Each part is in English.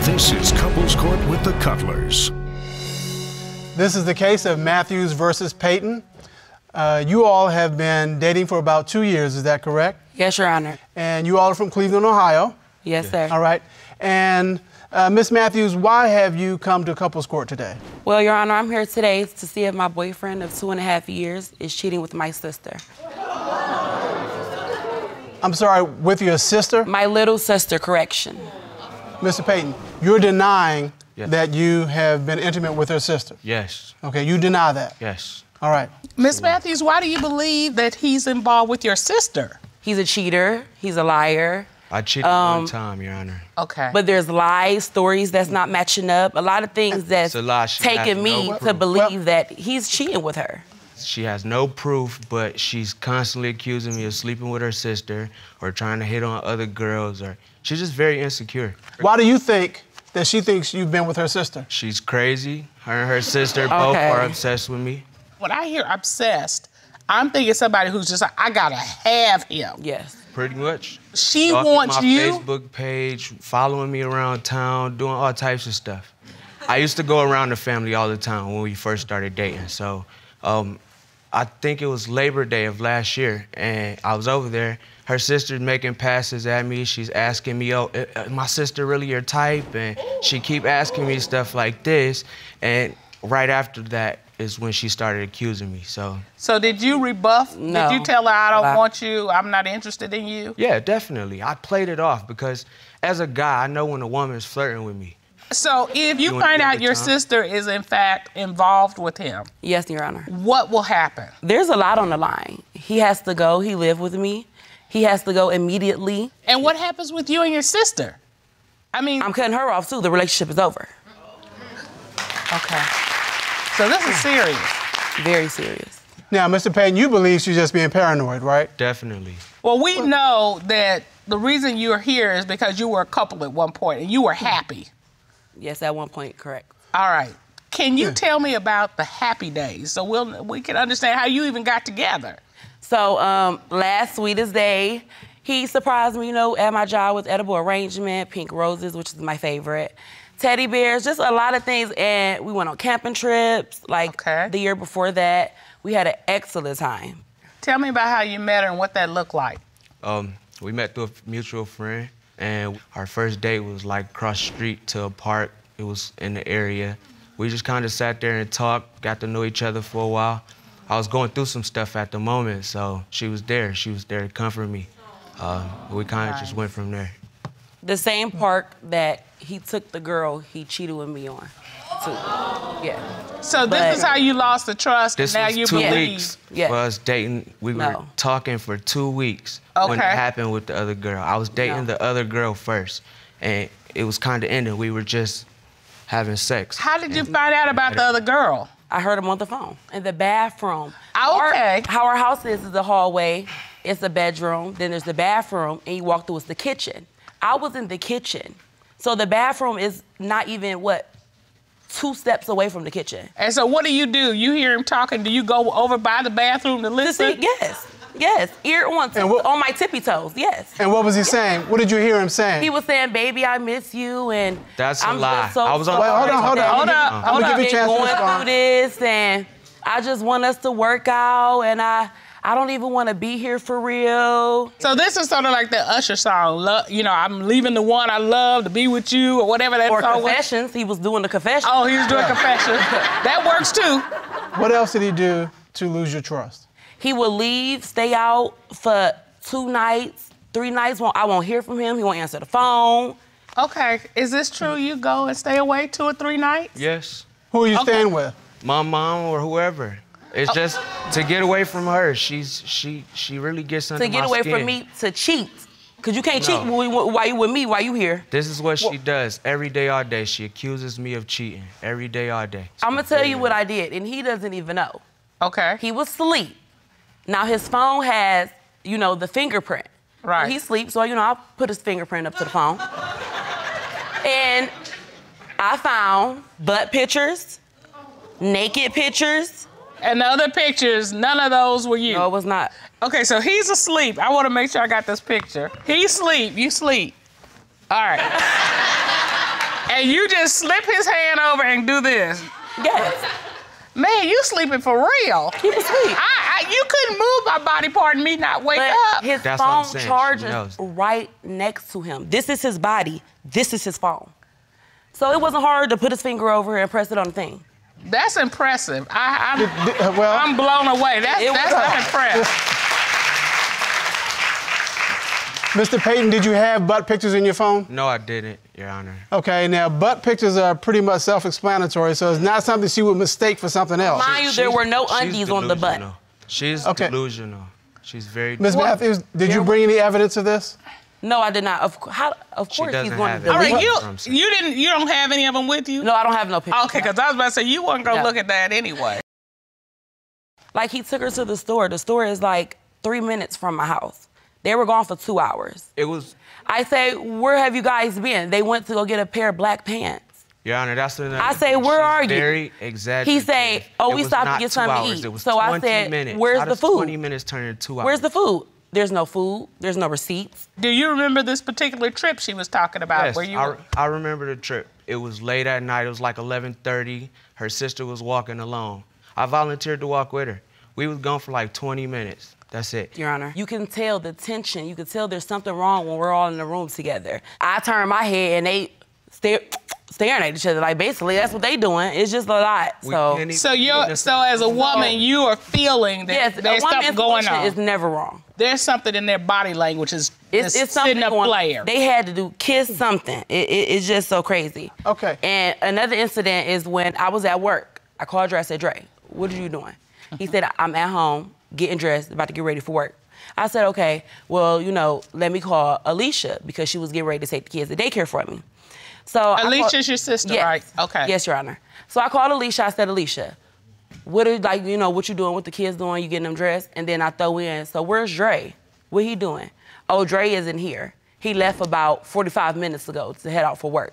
This is Couples Court with the Cutlers. This is the case of Matthews versus Payton. Uh, you all have been dating for about two years, is that correct? Yes, Your Honor. And you all are from Cleveland, Ohio. Yes, sir. All right. And uh, Miss Matthews, why have you come to couples court today? Well, Your Honor, I'm here today to see if my boyfriend of two and a half years is cheating with my sister. I'm sorry, with your sister? My little sister, correction. Mr. Payton, you're denying Yes. that you have been intimate with her sister. Yes, Okay, you deny that. yes. All right. Miss Matthews, why do you believe that he's involved with your sister? He's a cheater. He's a liar. I cheated Um, one time, Your Honor. Okay. But there's lies, stories that's not matching up. A lot of things that's a lie. She taking me no to proof. believe that he's cheating with her. She has no proof, but she's constantly accusing me of sleeping with her sister or trying to hit on other girls, or she's just very insecure. Why do you think that she thinks you've been with her sister? She's crazy. Her and her sister both Okay. are obsessed with me. when I hear obsessed, I'm thinking somebody who's just like, I gotta have him. Yes. Pretty much. She Stalking wants my you. Facebook page, following me around town, doing all types of stuff. I used to go around the family all the time when we first started dating. So um, I think it was Labor Day of last year, and I was over there. Her sister's making passes at me. She's asking me, "Oh, uh, uh, my sister really your type?" And she keep asking me stuff like this. And right after that is when she started accusing me. So So did you rebuff? No. Did you tell her I don't Lie. want you? I'm not interested in you. yeah, definitely. I played it off because as a guy, I know when a woman is flirting with me. So if you Doing find out your time. sister is in fact involved with him, Yes, Your Honor. what will happen? There's a lot on the line. He has to go. He lived with me. He has to go immediately. And what happens with you and your sister? I mean, I'm cutting her off too. The relationship is over. okay. So this is serious. Very serious. Now, Mr. Payton, you believe she's just being paranoid, right? Definitely. Well, we know that the reason you're here is because you were a couple at one point and you were happy. Yes, at one point, correct. All right. Can you tell me about the happy days so we'll, we can understand how you even got together? So um, last sweetest day, he surprised me, you know, at my job with edible arrangement, pink roses, which is my favorite, teddy bears, just a lot of things. And we went on camping trips. Like Okay. the year before that, we had an excellent time. Tell me about how you met her and what that looked like. Um, we met through a mutual friend, and our first date was like cross street to a park. It was in the area. We just kind of sat there and talked, got to know each other for a while. I was going through some stuff at the moment, so she was there. She was there to comfort me. Uh, we kind of just went from there. The same park that he took the girl he cheated with me on. To. Yeah. So this But- is how you lost the trust This and now was you two believe. weeks Yeah. for us dating. We were No. talking for two weeks when it happened with the other girl. I was dating No. the other girl first, and it was kind of ending. We were just having sex. How did you find out about the other girl? I heard him on the phone in the bathroom. Ah, okay. Our, how our house is is the hallway. It's the bedroom. Then there's the bathroom, and you walk through. It's the kitchen. I was in the kitchen, so the bathroom is not even what two steps away from the kitchen. And so what do you do? You hear him talking, do you go over by the bathroom to To listen? see, yes, yes, ear on, And what- on my tippy toes. Yes. And what was he saying? What did you hear him saying? He was saying, "Baby, I miss you," and That's a I'm lie. just so I was on- Wait, hold on, hold on. Hold that up, I'm hold gonna up. give you a chance to going through respond. this, and I just want us to work out, and I I don't even want to be here for real. So this is sort of like the Usher song, Lo- you know, I'm leaving the one I love to be with you, or whatever that Or song was. confessions. He was doing the confession. Oh, he was doing confession. that works too. What else did he do to lose your trust? He would leave, stay out for two nights, three nights. Won't I won't hear from him. He won't answer the phone. Okay, is this true? You go and stay away two or three nights? Yes. Who are you Okay. staying with? my mom or whoever. Oh. It's just to get away from her. She's she she really gets under To get away skin. from me to cheat. Cause you can't cheat No. when you- while you with me, while you here. This is what she does every day, all day. She accuses me of cheating every day, all day. I'm gonna tell you what I did, and he doesn't even know. Okay. He was asleep. Now his phone has, you know, the fingerprint. Right. He sleeps, so you know, I put his fingerprint up to the phone. and I found butt pictures, naked pictures. And the other pictures, none of those were you. No, it was not. Okay, so he's asleep. I want to make sure I got this picture. He's asleep. You sleep. All right. and you just slip his hand over and do this. Yes. Man, you sleeping for real. He was asleep. I, I, you couldn't move my body part and me not wake But up. his That's phone charges right next to him. This is his body. This is his phone. So it wasn't hard to put his finger over and press it on the thing. That's impressive. I, I'm, uh, well, I'm blown away. That's, It was- that's I'm impressed. Mr. Payton, did you have butt pictures in your phone? No, I didn't, Your Honor. Okay, now butt pictures are pretty much self-explanatory, so it's not something she would mistake for something else. Mind you, there were no undies on the butt. delusional. She's Okay. delusional. She's very. Ms. Matthews, did you bring any evidence of this? No, I did not. Of, how, of She course, he's doesn't going have to it. All delete. right, you you didn't you don't have any of them with you? No, I don't have no pictures. Okay, because I was about to say you weren't gonna No. look at that anyway. Like he took her to the store. The store is like three minutes from my house. They were gone for two hours. It was, I say, where have you guys been? They went to go get a pair of black pants. Your Honor, that's the. I say, where are you? Very exaggerated. He say, oh, It we stopped to not get two something to eat. It was So I said, minutes. where's How the food? 20 minutes turn into two hours. Where's the food? There's no food. There's no receipts. Do you remember this particular trip she was talking about? Yes, where you I, were- I remember the trip. It was late at night. It was like 11:30. Her sister was walking alone. I volunteered to walk with her. We was gone for like 20 minutes. That's it. Your Honor. You can tell the tension. You can tell there's something wrong when we're all in the room together. I turn my head and they stare, staring at each other. Like basically, that's what they doing. It's just a lot. So even- so you're so as a woman, you are feeling that yes, there's a woman's something going on. is never wrong. there's something in their body language is, It's, is it's something sitting up player. They had to do kiss something. It, it, it's just so crazy. Okay. And another incident is when I was at work. I called Dre. I said, Dre, what are you doing? He said, I'm at home getting dressed, about to get ready for work. I said, okay, well, you know, let me call Alicia because she was getting ready to take the kids to daycare for me. So I called- your sister, Yes. right? Okay. Yes, Your Honor. So I called Alicia. I said, Alicia, what are like you know what you doing? What the kids doing? You getting them dressed? And then I throw in, so where's Dre? What he doing? Oh, Dre isn't here. He left about 45 minutes ago to head out for work.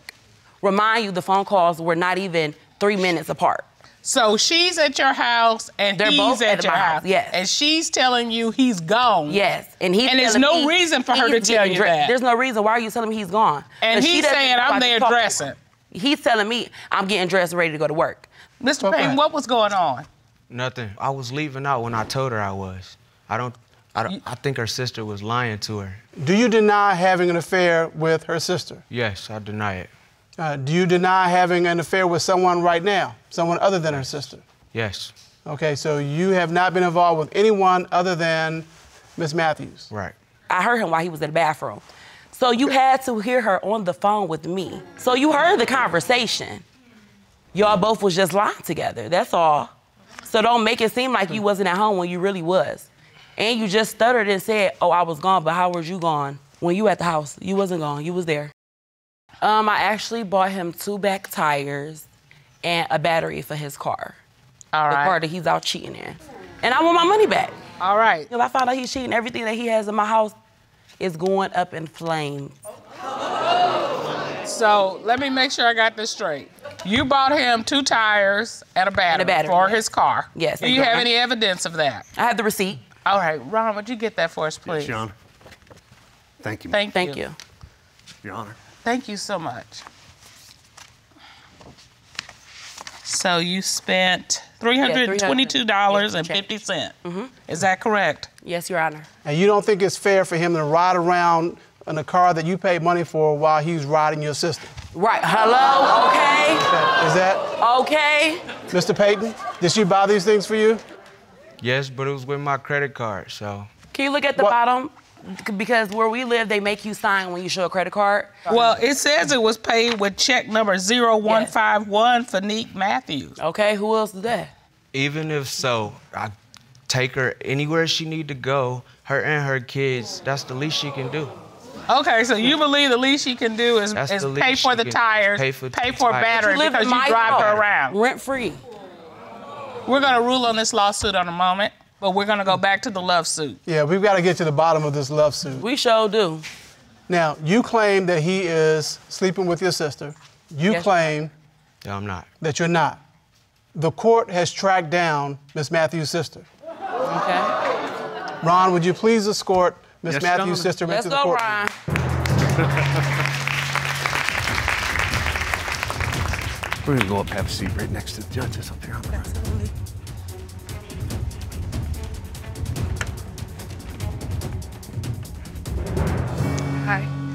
Remind you, the phone calls were not even three minutes apart. So she's at your house and They're he's both at, at your my house. house, yes. And she's telling you he's gone. Yes, and he's And there's no me reason for her to tell you dressed. that. There's no reason. Why are you telling me he's gone? And he's saying, "I'm I can there dressing." He's telling me I'm getting dressed, ready to go to work. Mr. Okay. Payne, what was going on? Nothing. I was leaving out when I told her I was. I don't. I, don't, I think her sister was lying to her. Do you deny having an affair with her sister? Yes, I deny it. Uh, do you deny having an affair with someone right now, someone other than her sister? Yes. Okay, so you have not been involved with anyone other than Miss Matthews. Right. I heard him while he was in the bathroom. So you had to hear her on the phone with me. So you heard the conversation. Y'all both was just lying together. That's all. So don't make it seem like you wasn't at home when you really was. And you just stuttered and said, "Oh, I was gone, but how was you gone when you at the house? You wasn't gone. You was there." Um, I actually bought him two back tires and a battery for his car. All The car that he's out cheating in. And I want my money back. All right. If I find out he's cheating, everything that he has in my house is going up in flames. So let me make sure I got this straight. You bought him two tires and a battery, battery, for his car. Yes, Do you have any evidence of that? I have the receipt. All right, Ron, would you get that for us, please? Yes, Your Honor. Thank you, Thank, Thank you. you. Your Honor. Thank you so much. So you spent three hundred twenty-two dollars and fifty cent. Mm-hmm. Is that correct? Yes, Your Honor. And you don't think it's fair for him to ride around in a car that you paid money for while he's riding your sister? Right. Hello? Okay. Is that, Okay. Mr. Payton, did she buy these things for you? Yes, but it was with my credit card, so. Can you look at the What- bottom? Because where we live, they make you sign when you show a credit card. Well, it says it was paid with check number 0151 for Neek Matthews. Okay, who else is that? Even if so, I take her anywhere she need to go. Her and her kids. That's the least she can do. Okay, so you believe the least she can do is, is pay for the tires, pay for pay for a tires. battery You live because you my drive her around. Rent free. We're gonna rule on this lawsuit in a moment, but we're gonna go back to the love suit. Yeah, we've got to get to the bottom of this love suit. We sure do. Now, you claim that he is sleeping with your sister. You Yes. claim No, I'm not. that you're not. The court has tracked down Miss Matthews' sister. Okay. Ron, would you please escort Miss Yes, Your Matthews' Honor. sister Let's into the go, court? Ryan. We're gonna go up, have a seat right next to the judges up here on the right.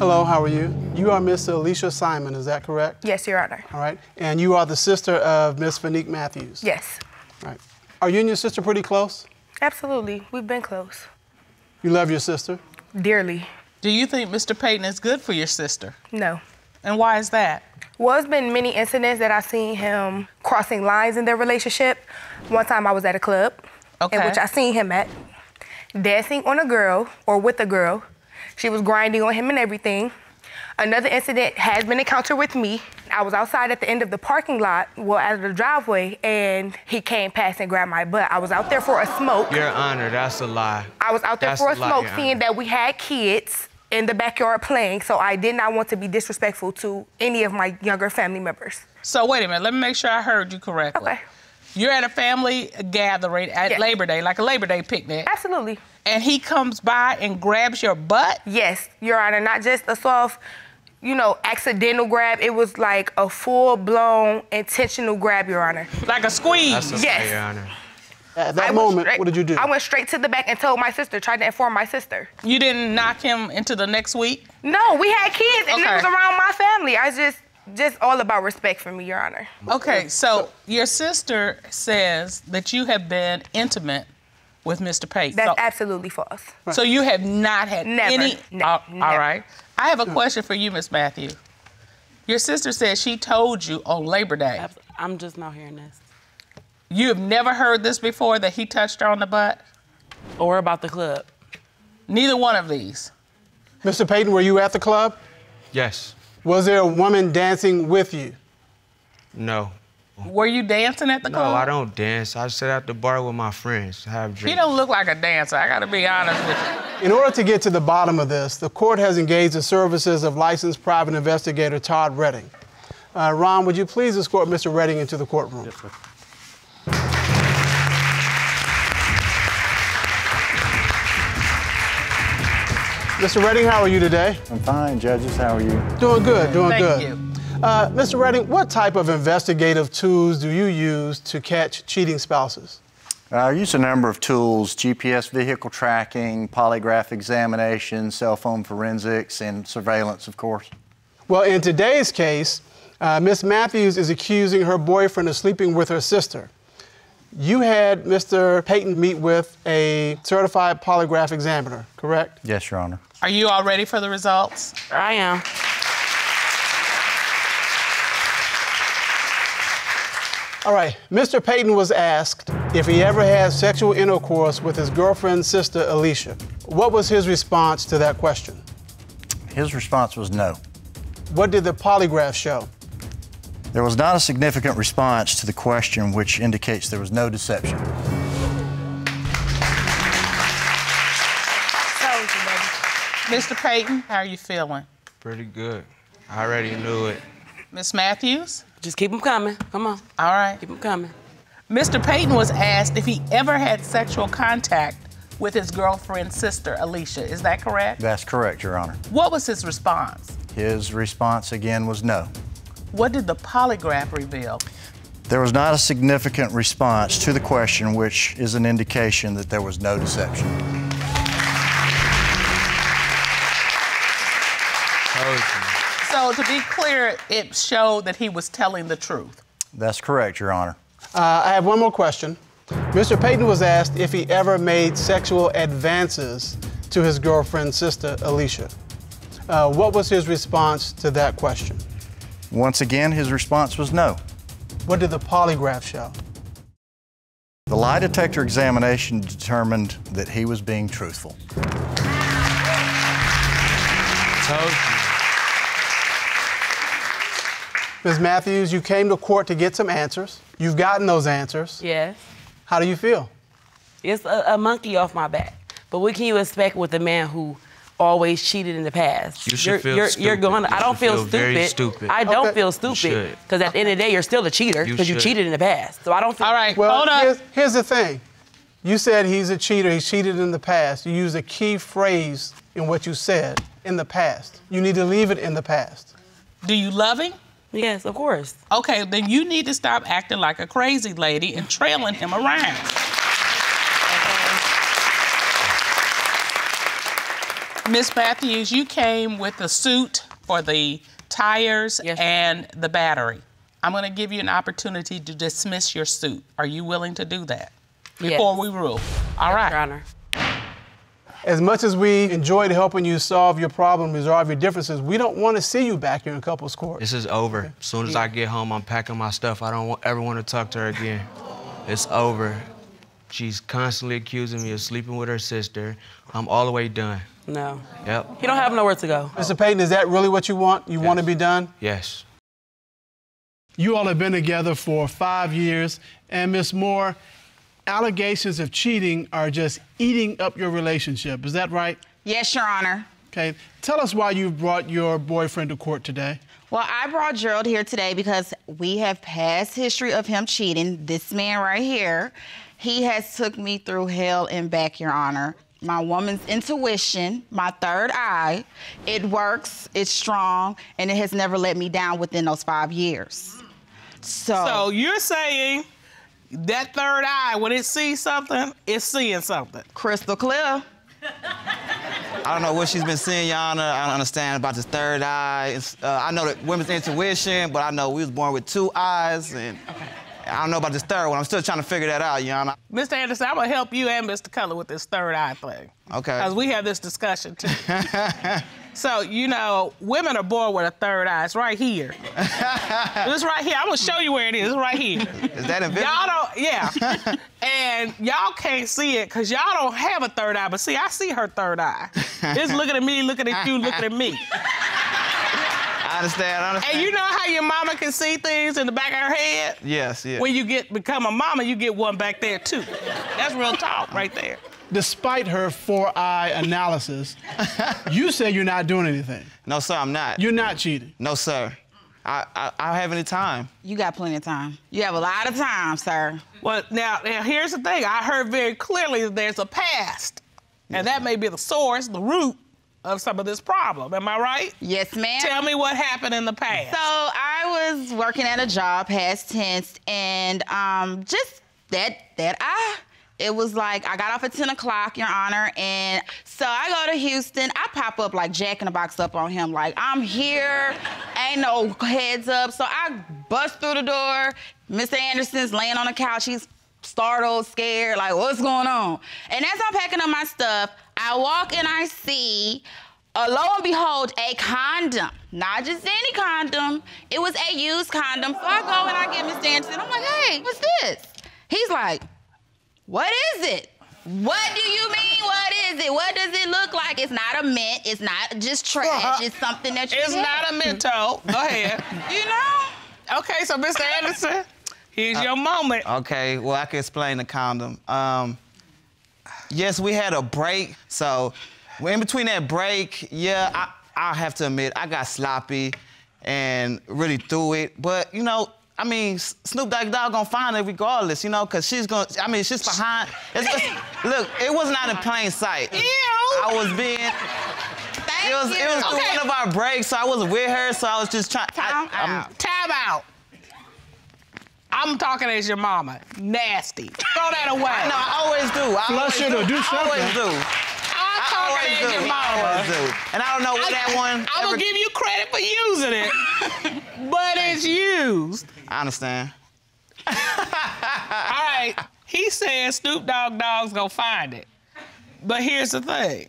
Hello, how are you? You are Miss Alicia Simon, is that correct? Yes, Your Honor. All right. And you are the sister of Miss Fanique Matthews? Yes. Right. Are you and your sister pretty close? Absolutely. We've been close. You love your sister? Dearly. Do you think Mr. Payton is good for your sister? No. And why is that? Well, it's been many incidents that I've seen him crossing lines in their relationship. One time I was at a club, Okay. in which I seen him at, dancing on a girl or with a girl. She was grinding on him and everything. Another incident has been encountered with me. I was outside at the end of the parking lot, well, out of the driveway, and he came past and grabbed my butt. I was out there for a smoke. Your Honor, that's a lie. I was out there That's for a lie, smoke, Your seeing that we had kids in the backyard playing, so I did not want to be disrespectful to any of my younger family members. So wait a minute, let me make sure I heard you correctly. Okay. You're at a family gathering at Yes. Labor Day, like a Labor Day picnic, Absolutely. and he comes by and grabs your butt? Yes, Your Honor, not just a soft, you know, accidental grab. It was like a full-blown intentional grab, Your Honor. Like a squeeze. That's a Yes. Your Honor. At that I moment, straight- what did you do? I went straight to the back and told my sister, tried to inform my sister. You didn't knock him into the next week? No, we had kids, and Okay. it was around my family. I just, just all about respect for me, Your Honor. Okay, so your sister says that you have been intimate with Mr. Payton. That's So- absolutely false. So you have not had Never. any. Ne- all- all never. right. I have a question for you, Miss Matthew. Your sister said she told you on Labor Day. I'm just not hearing this. You have never heard this before that he touched her on the butt. Or about the club. Neither one of these. Mr. Payton, were you at the club? Yes. Was there a woman dancing with you? No. Were you dancing at the No, club? No, I don't dance. I sit at the bar with my friends, have drinks. He don't look like a dancer. I gotta be honest with you. In order to get to the bottom of this, the court has engaged the services of licensed private investigator Todd Redding. Uh, Ron, would you please escort Mr. Redding into the courtroom? Yes, sir. Mr. Redding, how are you today? I'm fine, judges. How are you? Doing good, doing Thank good. Thank you. Uh, Mr. Redding, what type of investigative tools do you use to catch cheating spouses? Uh, I use a number of tools GPS vehicle tracking, polygraph examination, cell phone forensics, and surveillance, of course. Well, in today's case, uh, Miss Matthews is accusing her boyfriend of sleeping with her sister. You had Mr. Payton meet with a certified polygraph examiner, correct? Yes, Your Honor. Are you all ready for the results? I am. All right, Mr. Payton was asked if he ever had sexual intercourse with his girlfriend's sister, Alicia. What was his response to that question? His response was no. What did the polygraph show? There was not a significant response to the question, which indicates there was no deception. Told you, baby. Mr. Payton, how are you feeling? Pretty good. I already knew it. Miss Matthews? Just keep them coming. Come on. All right. Keep them coming. Mr. Payton was asked if he ever had sexual contact with his girlfriend's sister, Alicia. Is that correct? That's correct, Your Honor. What was his response? His response again was no. What did the polygraph reveal? There was not a significant response to the question, which is an indication that there was no deception. So, to be clear, it showed that he was telling the truth. That's correct, Your Honor. Uh, I have one more question. Mr. Payton was asked if he ever made sexual advances to his girlfriend's sister, Alicia. Uh, what was his response to that question? Once again, his response was no. What did the polygraph show? The lie detector examination determined that he was being truthful. Ms. Matthews, you came to court to get some answers. You've gotten those answers. Yes. How do you feel? It's a, a monkey off my back. But what can you expect with a man who always cheated in the past? You should you're, feel you're, stupid. You're going. You I don't should feel, feel very stupid. stupid. I don't Okay. feel stupid because at the end of the day, you're still a cheater because you, should. cheated in the past. So I don't feel. All right, Well, hold up. here's, here's the thing. You said he's a cheater, He cheated in the past. You used a key phrase in what you said, in the past. You need to leave it in the past. Do you love him? Yes, of course. Okay, then you need to stop acting like a crazy lady and trailing him around. Miss Matthews, you came with a suit for the tires Yes. and the battery. I'm going to give you an opportunity to dismiss your suit. Are you willing to do that before Yes. we rule? All right. Your Honor. As much as we enjoyed helping you solve your problem, resolve your differences, we don't want to see you back here in couples court. This is over. As soon as I get home, I'm packing my stuff. I don't ever want to talk to her again. It's over. She's constantly accusing me of sleeping with her sister. I'm all the way done. No. Yep. You don't have nowhere to go. Mr. Payton, is that really what you want? You want to be done? Yes. You all have been together for five years, and Miss Moore, allegations of cheating are just eating up your relationship. Is that right? Yes, Your Honor. Okay. Tell us why you brought your boyfriend to court today. Well, I brought Gerald here today because we have past history of him cheating. This man right here, he has took me through hell and back, Your Honor. My woman's intuition, my third eye, it works, it's strong, and it has never let me down within those five years. So, So you're saying that third eye, when it sees something, it's seeing something. crystal clear. I don't know what she's been seeing, Your Honor. I don't understand about this third eye. It's, uh, I know that women's intuition, but I know we was born with two eyes, and I don't know about this third one. I'm still trying to figure that out, Your Honor. Mr. Anderson, I'm gonna help you and Mr. Cutler with this third eye thing. Okay. Because we have this discussion too. so, you know, women are born with a third eye. It's right here. it's right here. I'm gonna show you where it is. It's right here. Is that invisible? Y'all don't, yeah. and y'all can't see it because y'all don't have a third eye. But see, I see her third eye. It's looking at me, looking at you, looking at me. I understand. I understand. And you know how your mama can see things in the back of her head? Yes, yes. When you get become a mama, you get one back there too. That's real talk right there. Despite her four eye analysis, you say you're not doing anything. no, sir, I'm not. You're not cheating. No, sir. I, I, I don't have any time. You got plenty of time. You have a lot of time, sir. Well, now, now here's the thing. I heard very clearly that there's a past, and that may be the source, the root of some of this problem. Am I right? Yes, ma'am. Tell me what happened in the past. So I was working at a job, past tense, and um, just that that I. It was like I got off at 10 o'clock, Your Honor, and so I go to Houston. I pop up like Jack in the Box up on him, like I'm here, ain't no heads up. So I bust through the door. Mr. Anderson's laying on the couch. He's startled, scared, like what's going on? And as I'm packing up my stuff, I walk and I see uh, lo and behold, a condom. Not just any condom. It was a used condom. So I go and I get Mr. Anderson. I'm like, hey, what's this? He's like, what is it? What do you mean, what is it? What does it look like? It's not a mint. It's not just trash. It's something that you it's get. not a mental. Go ahead. You know? okay, so Mr. Anderson, here's your moment. Okay, well, I can explain the condom. Um, yes, we had a break. So, in between that break, yeah, I, I have to admit, I got sloppy and really threw it. But, you know, I mean, Snoop Dogg Dogg gonna find it regardless, you know, because she's gonna, I mean, she's behind. It's, it's- look, it was not in plain sight. Ew. I was being, Thank it was, you. it was Okay. one of our breaks, so I wasn't with her, so I was just trying. Time I, I'm- out. Time out. I'm talking as your mama. Nasty. Throw that away. No, I always do. I Flush always it or do something. I always do. I'm talking always as do. your I mama. always do. And I don't know where that one. I'm ever- gonna give you credit for using it, but it's used. I understand. All right. He said Snoop Dogg Dogg's gonna find it. But here's the thing.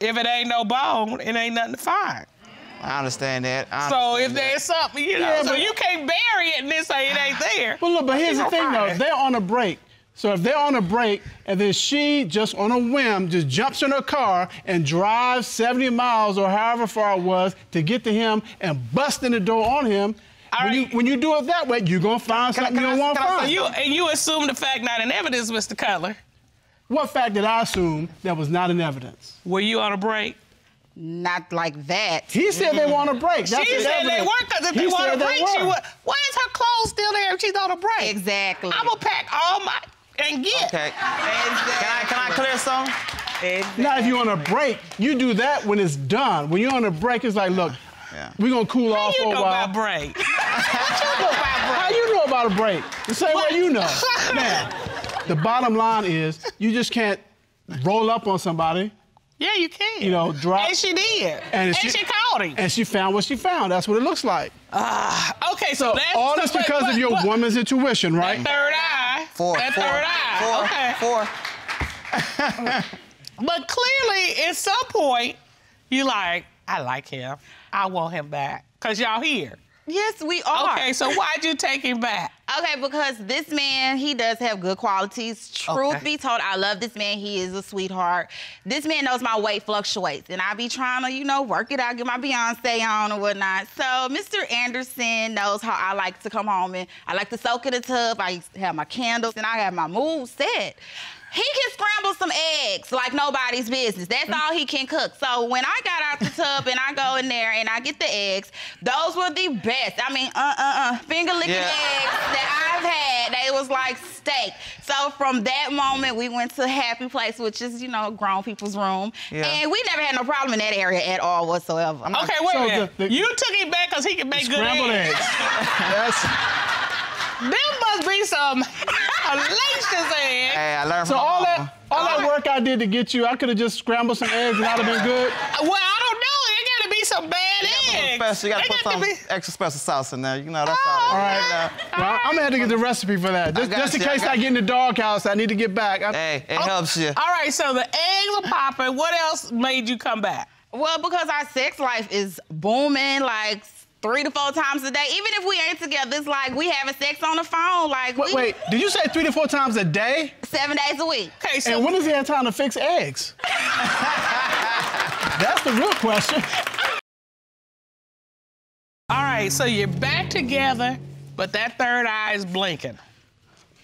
If it ain't no bone, it ain't nothing to find. I understand that. I So if understand that. there's something, you know, Yeah, so but- you can't bury it and then say it ain't there. Well, look, but here's the thing, though. find. They're on a break. So if they're on a break and then she just on a whim just jumps in her car and drives 70 miles or however far it was to get to him and bust in the door on him, All when, you, when you do it that way, you're going to find Can I- something can you I- don't want to can I say find. You and you assume the fact not in evidence, Mr. Cutler. What fact did I assume that was not in evidence? Were you on a break? Not like that. He said they want a break. That's she in said they evidence. were because if He they want a break, she would. Why is her clothes still there if she's on a break? Exactly. I'm gonna pack all my and get. Okay. Can I can I clear some? Now, if you're on a break, you do that when it's done. When you're on a break, it's like, look, Yeah. We're gonna cool How off for a while know while. about break? How you know about a break? The same way you know. Now, the bottom line is you just can't roll up on somebody Yeah, you can. You know, drop- And she did. and, And, she, she, called him. and she found what she found. That's what it looks like. Ah, okay, so, So that's all so this wait, because but- of your but- woman's intuition, right? Third eye. Four, That four, third eye. four, okay. four. But clearly, at some point, you like, I like him. I want him back. Cause y'all here. Yes, we are. Okay, so why'd you take him back? Okay, because this man, he does have good qualities. Truth Okay. be told, I love this man. He is a sweetheart. This man knows my weight fluctuates, and I be trying to, you know, work it out, get my Beyonce on or whatnot. So Mr. Anderson knows how I like to come home and I like to soak in the tub. I have my candles and I have my mood set. He can scramble some eggs like nobody's business. That's all he can cook. So when I got out the tub and I go in there and I get the eggs, those were the best. I mean, uh, uh, uh, finger licking Yeah. eggs that I've had. They was like steak. So from that moment, we went to Happy Place, which is you know grown people's room, Yeah. and we never had no problem in that area at all whatsoever. Okay, wait So a minute. the- the- you took him back because he can make good Scrambled eggs. eggs. That's, There must be some hellacious eggs. Hey, I learned so from my all mama. that all that work I did to get you, I could have just scrambled some eggs and I'd have been good. Uh, well, I don't know. There gotta be some bad eggs. Special, you gotta They put got to some be- extra special sauce in there. You know, that's oh, all. All it right. is. Well, I'm gonna have to get the recipe for that. Just, just in you, I case I, got get in the doghouse, I need to get back. I'm- Hey, it oh, helps you. All right, so the eggs are popping. What else made you come back? Well, because our sex life is booming, like three to four times a day. Even if we ain't together, it's like we having sex on the phone, like Wait, we, wait, did you say three to four times a day? seven days a week. Okay, so And when does he have time to fix eggs? That's the real question. all right, so you're back together, but that third eye is blinking.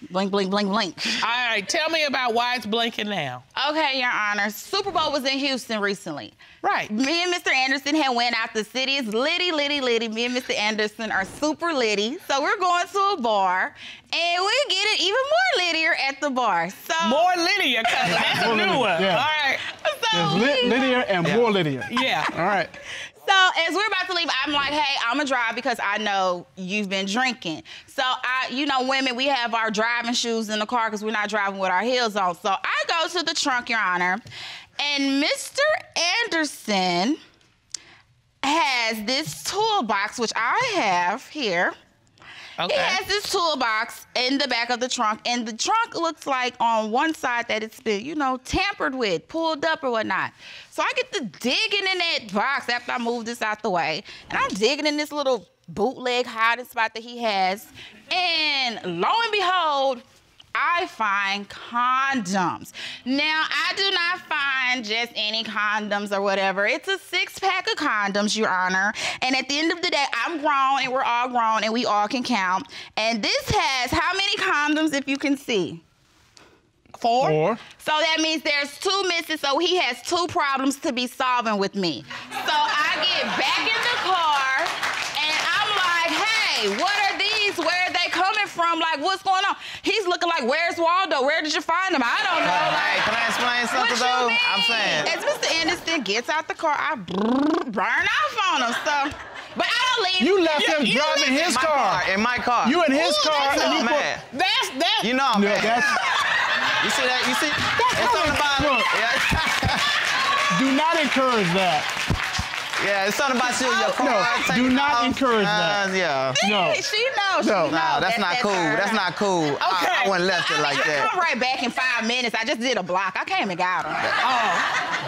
Blink, blink, blink, blink. All right, tell me about why it's blinking now. Okay, Your Honor. Super Bowl was in Houston recently. Right. Me and Mr. Anderson had went out. The city is litty, litty, litty. Me and Mr. Anderson are super litty. So we're going to a bar, and we get it even more littier at the bar. So More Lydia coming. That's a new one. yeah. All right. so There's lit, we- Lydia and more Lydia. Yeah. All right. So as we're about to leave, I'm like, hey, I'm gonna drive because I know you've been drinking. So I, you know, women, we have our driving shoes in the car because we're not driving with our heels on. So I go to the trunk, Your Honor, and Mr. Anderson has this toolbox, which I have here. Okay. He has this toolbox in the back of the trunk, and the trunk looks like on one side that it's been, you know, tampered with, pulled up or whatnot. So I get to digging in that box after I move this out the way, and I'm digging in this little bootleg hiding spot that he has, and lo and behold, I find condoms. Now, I do not find just any condoms or whatever. It's a six pack of condoms, Your Honor. And at the end of the day, I'm grown and we're all grown and we all can count. And this has how many condoms, if you can see? Four. Or So that means there's two misses. so he has two problems to be solving with me. So I get back in the car and I'm like, hey, what are these? Where are they coming from? Like, what's going on? He's looking like, where's Waldo? Where did you find him? I don't know. Hey, Like, can I explain what something you though? mean? I'm saying. As Mr. Anderson gets out the car, I burn off on him. So, but I don't leave. you left You- him you driving left his my car. In my car. You in his Ooh, car that's and I'm he mad. That's that. You know I'm No, mad. that's, You see that? You see? That's It's something about Look. Yeah. do not encourage that. Yeah, it's something about you in your car. No, do not off. encourage Uh, that. Yeah. No. She knows. No. She knows. Nah, that's not cool. her. That's not cool. I, I Okay. wouldn't left it I like mean, I come right back in five minutes. I just did a block. I came and got him.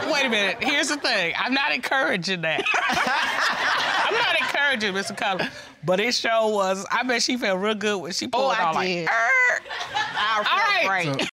Oh, wait a minute. Here's the thing. I'm not encouraging that. I'm not encouraging Mr. Cutler. But it sure was. I bet she felt real good when she pulled Oh, it I out like, did. "Er." I All right. felt great.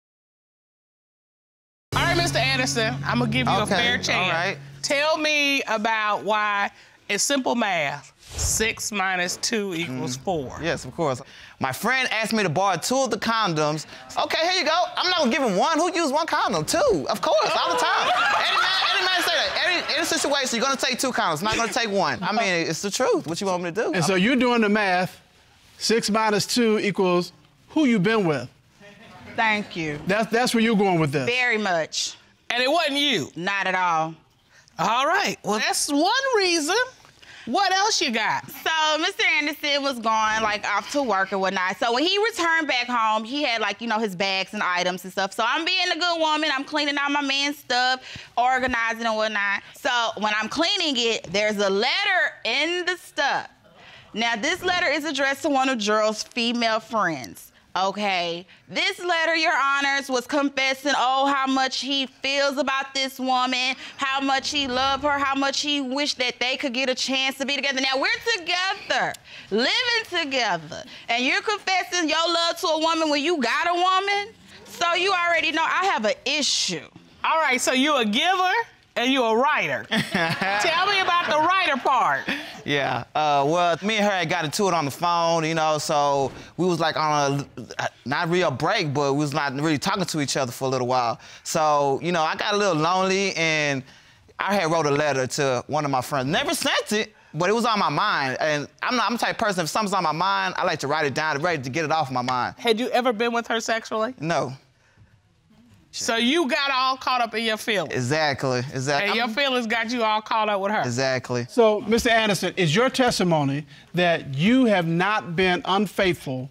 All right, Mr. Anderson, I'm gonna give you a fair all chance. right. Tell me about why it's simple math. Six minus two equals mm. four. Yes, of course. My friend asked me to borrow two of the condoms. Okay, here you go. I'm not gonna give him one. Who used one condom? Two, of course, all the time. Any man, any man say that. Every, any situation, you're gonna take two condoms. Not gonna take one. I mean, it's the truth. What you want me to do? And so you're doing the math. Six minus two equals who you been with. Thank you. That's that's where you're going with this. Very much. And it wasn't you. Not at all. All right. Well, that's one reason What else you got? So Mr. Anderson was gone like off to work or whatnot. So when he returned back home, he had like, you know, his bags and items and stuff. So I'm being a good woman. I'm cleaning out my man's stuff, organizing and whatnot. So when I'm cleaning it, there's a letter in the stuff. Now this letter is addressed to one of Gerald's female friends. Okay, this letter, Your Honors, was confessing, oh, how much he feels about this woman, how much he loved her, how much he wished that they could get a chance to be together. Now, we're together, living together, and you're confessing your love to a woman when you got a woman? So you already know I have an issue. All right, so you a giver and you a writer. Tell me about the writer part. Yeah. Uh, well, me and her had got into it on the phone, you know, so we was like on a, not real break, but we was not really talking to each other for a little while. So, you know, I got a little lonely and I had wrote a letter to one of my friends. Never sent it, but it was on my mind. And I'm not, I'm the type of person, if something's on my mind, I like to write it down, ready to get it off my mind. Had you ever been with her sexually? No. So you got all caught up in your feelings. Exactly. Exactly. And your feelings got you all caught up with her. Exactly. So, Mr. Anderson, is your testimony that you have not been unfaithful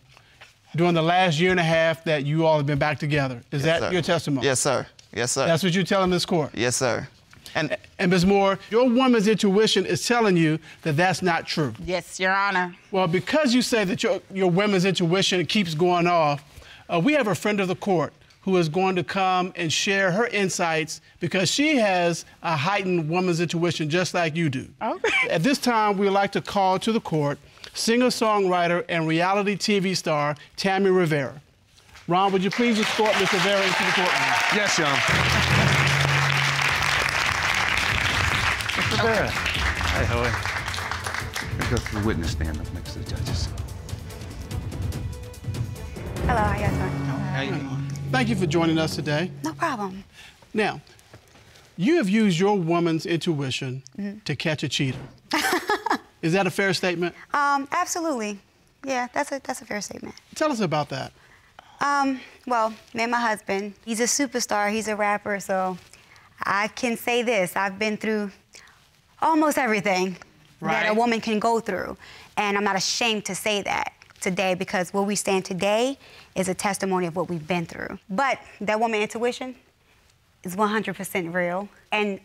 during the last year and a half that you all have been back together? Is Yes, that sir. your testimony? Yes, sir. Yes, sir. That's what you're telling this court? Yes, sir. And And Ms. Moore, your woman's intuition is telling you that that's not true. Yes, Your Honor. Well, because you say that your, your women's intuition keeps going off, uh, we have a friend of the court who is going to come and share her insights because she has a heightened woman's intuition just like you do. Okay. At this time, we'd like to call to the court singer songwriter and reality TV star Tammy Rivera. Ron, would you please escort Ms. Rivera into the courtroom? Yes, Sean. Mr. Rivera. Hi, how are you? Let's go to the witness stand up next to the judges. Hello, how y'all doing? how you doing? Thank you for joining us today. No problem. Now, you have used your woman's intuition Mm-hmm. to catch a cheater. Is that a fair statement? Um, absolutely. Yeah, that's a that's a fair statement. Tell us about that. Um, well, me and my husband, he's a superstar, he's a rapper, so I can say this. I've been through almost everything that a woman can go through. And I'm not ashamed to say that today because where we stand today is a testimony of what we've been through. But that woman intuition is 100% real. And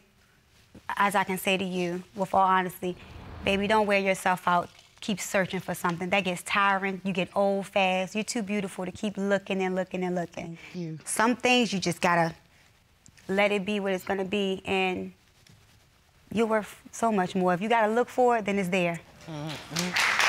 as I can say to you, with all honesty, baby, don't wear yourself out. Keep searching for something. That gets tiring. You get old fast. You're too beautiful to keep looking and looking and looking. You. Some things you just gotta let it be what it's gonna be, and you're worth so much more. If you gotta look for it, then it's there. Mm-hmm.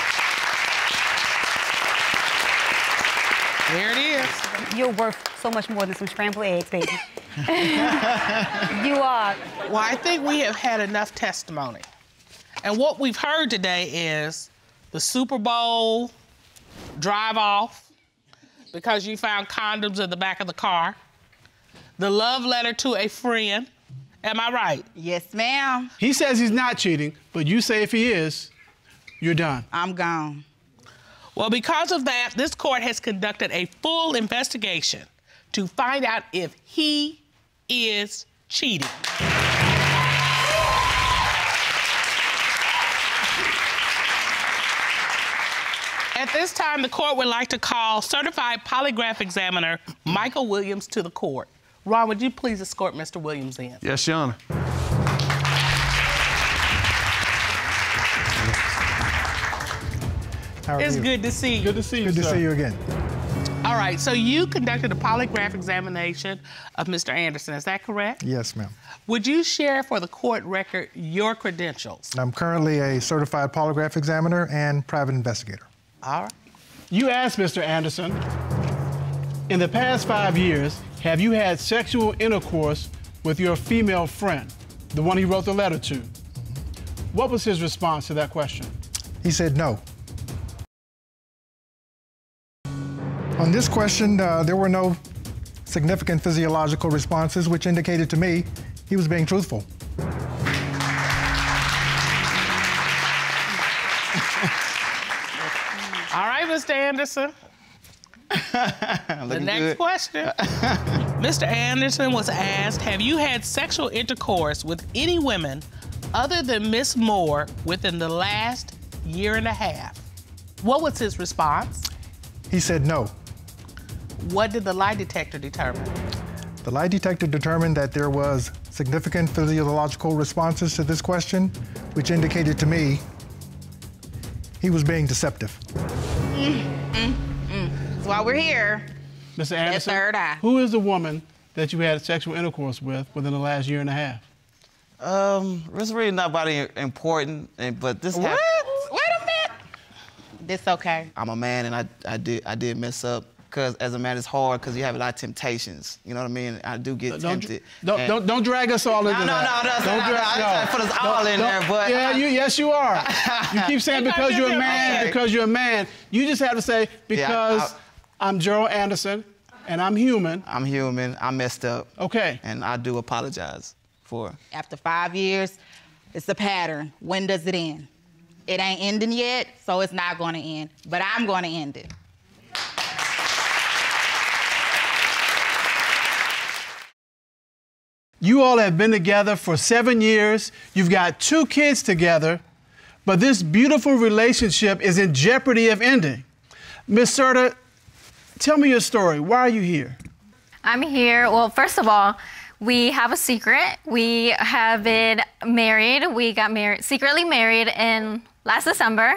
There it is. You're worth so much more than some scrambled eggs, baby. you are. Well, I think we have had enough testimony. And what we've heard today is the Super Bowl drive off because you found condoms in the back of the car, the love letter to a friend. Am I right? Yes, ma'am. He says he's not cheating, but you say if he is, you're done. I'm gone. Well, because of that, this court has conducted a full investigation to find out if he is cheating. At this time, the court would like to call certified polygraph examiner Michael Williams to the court. Ron, would you please escort Mr. Williams in? Yes, Your Honor. How are It's you? good to see you. Good to see you, Good to sir. see you again. All right, so you conducted a polygraph examination of Mr. Anderson, is that correct? Yes, ma'am. Would you share for the court record your credentials? I'm currently a certified polygraph examiner and private investigator. All right. You asked Mr. Anderson, in the past five years, have you had sexual intercourse with your female friend, the one he wrote the letter to? What was his response to that question? He said no. On this question, uh, there were no significant physiological responses, which indicated to me he was being truthful. All right, Mr. Anderson. the next good. question. Mr. Anderson was asked, have you had sexual intercourse with any women other than Miss Moore within the last year and a half? What was his response? He said no. What did the lie detector determine? The lie detector determined that there was significant physiological responses to this question, which indicated to me he was being deceptive. That's why we're here. Mr. Anderson, third eye. who is the woman that you had sexual intercourse with within the last year and a half? Um, it's really not very important, but this What? hap- Wait a minute. This okay. I'm a man, and I, I did I did mess up. Cause as a man, it's hard because you have a lot of temptations. You know what I mean? I do get Don't, tempted. don't, and- don't, don't drag us all into No, no, that. no, that's- don't no, no, drag, I no. tried to put us all Don't- in there, but- yeah, you, yes, you are. You keep saying because you're a man, Okay. because you're a man. You just have to say because I'm Gerald Anderson and I'm human. I'm human. I messed up. Okay. And I do apologize for. After five years, it's a pattern. When does it end? It ain't ending yet, so it's not going to end. But I'm going to end it. You all have been together for seven years. You've got two kids together, but this beautiful relationship is in jeopardy of ending. Miss Cerda, tell me your story. Why are you here? I'm here. Well, first of all, we have a secret. We have been married. We got married, secretly married in last December.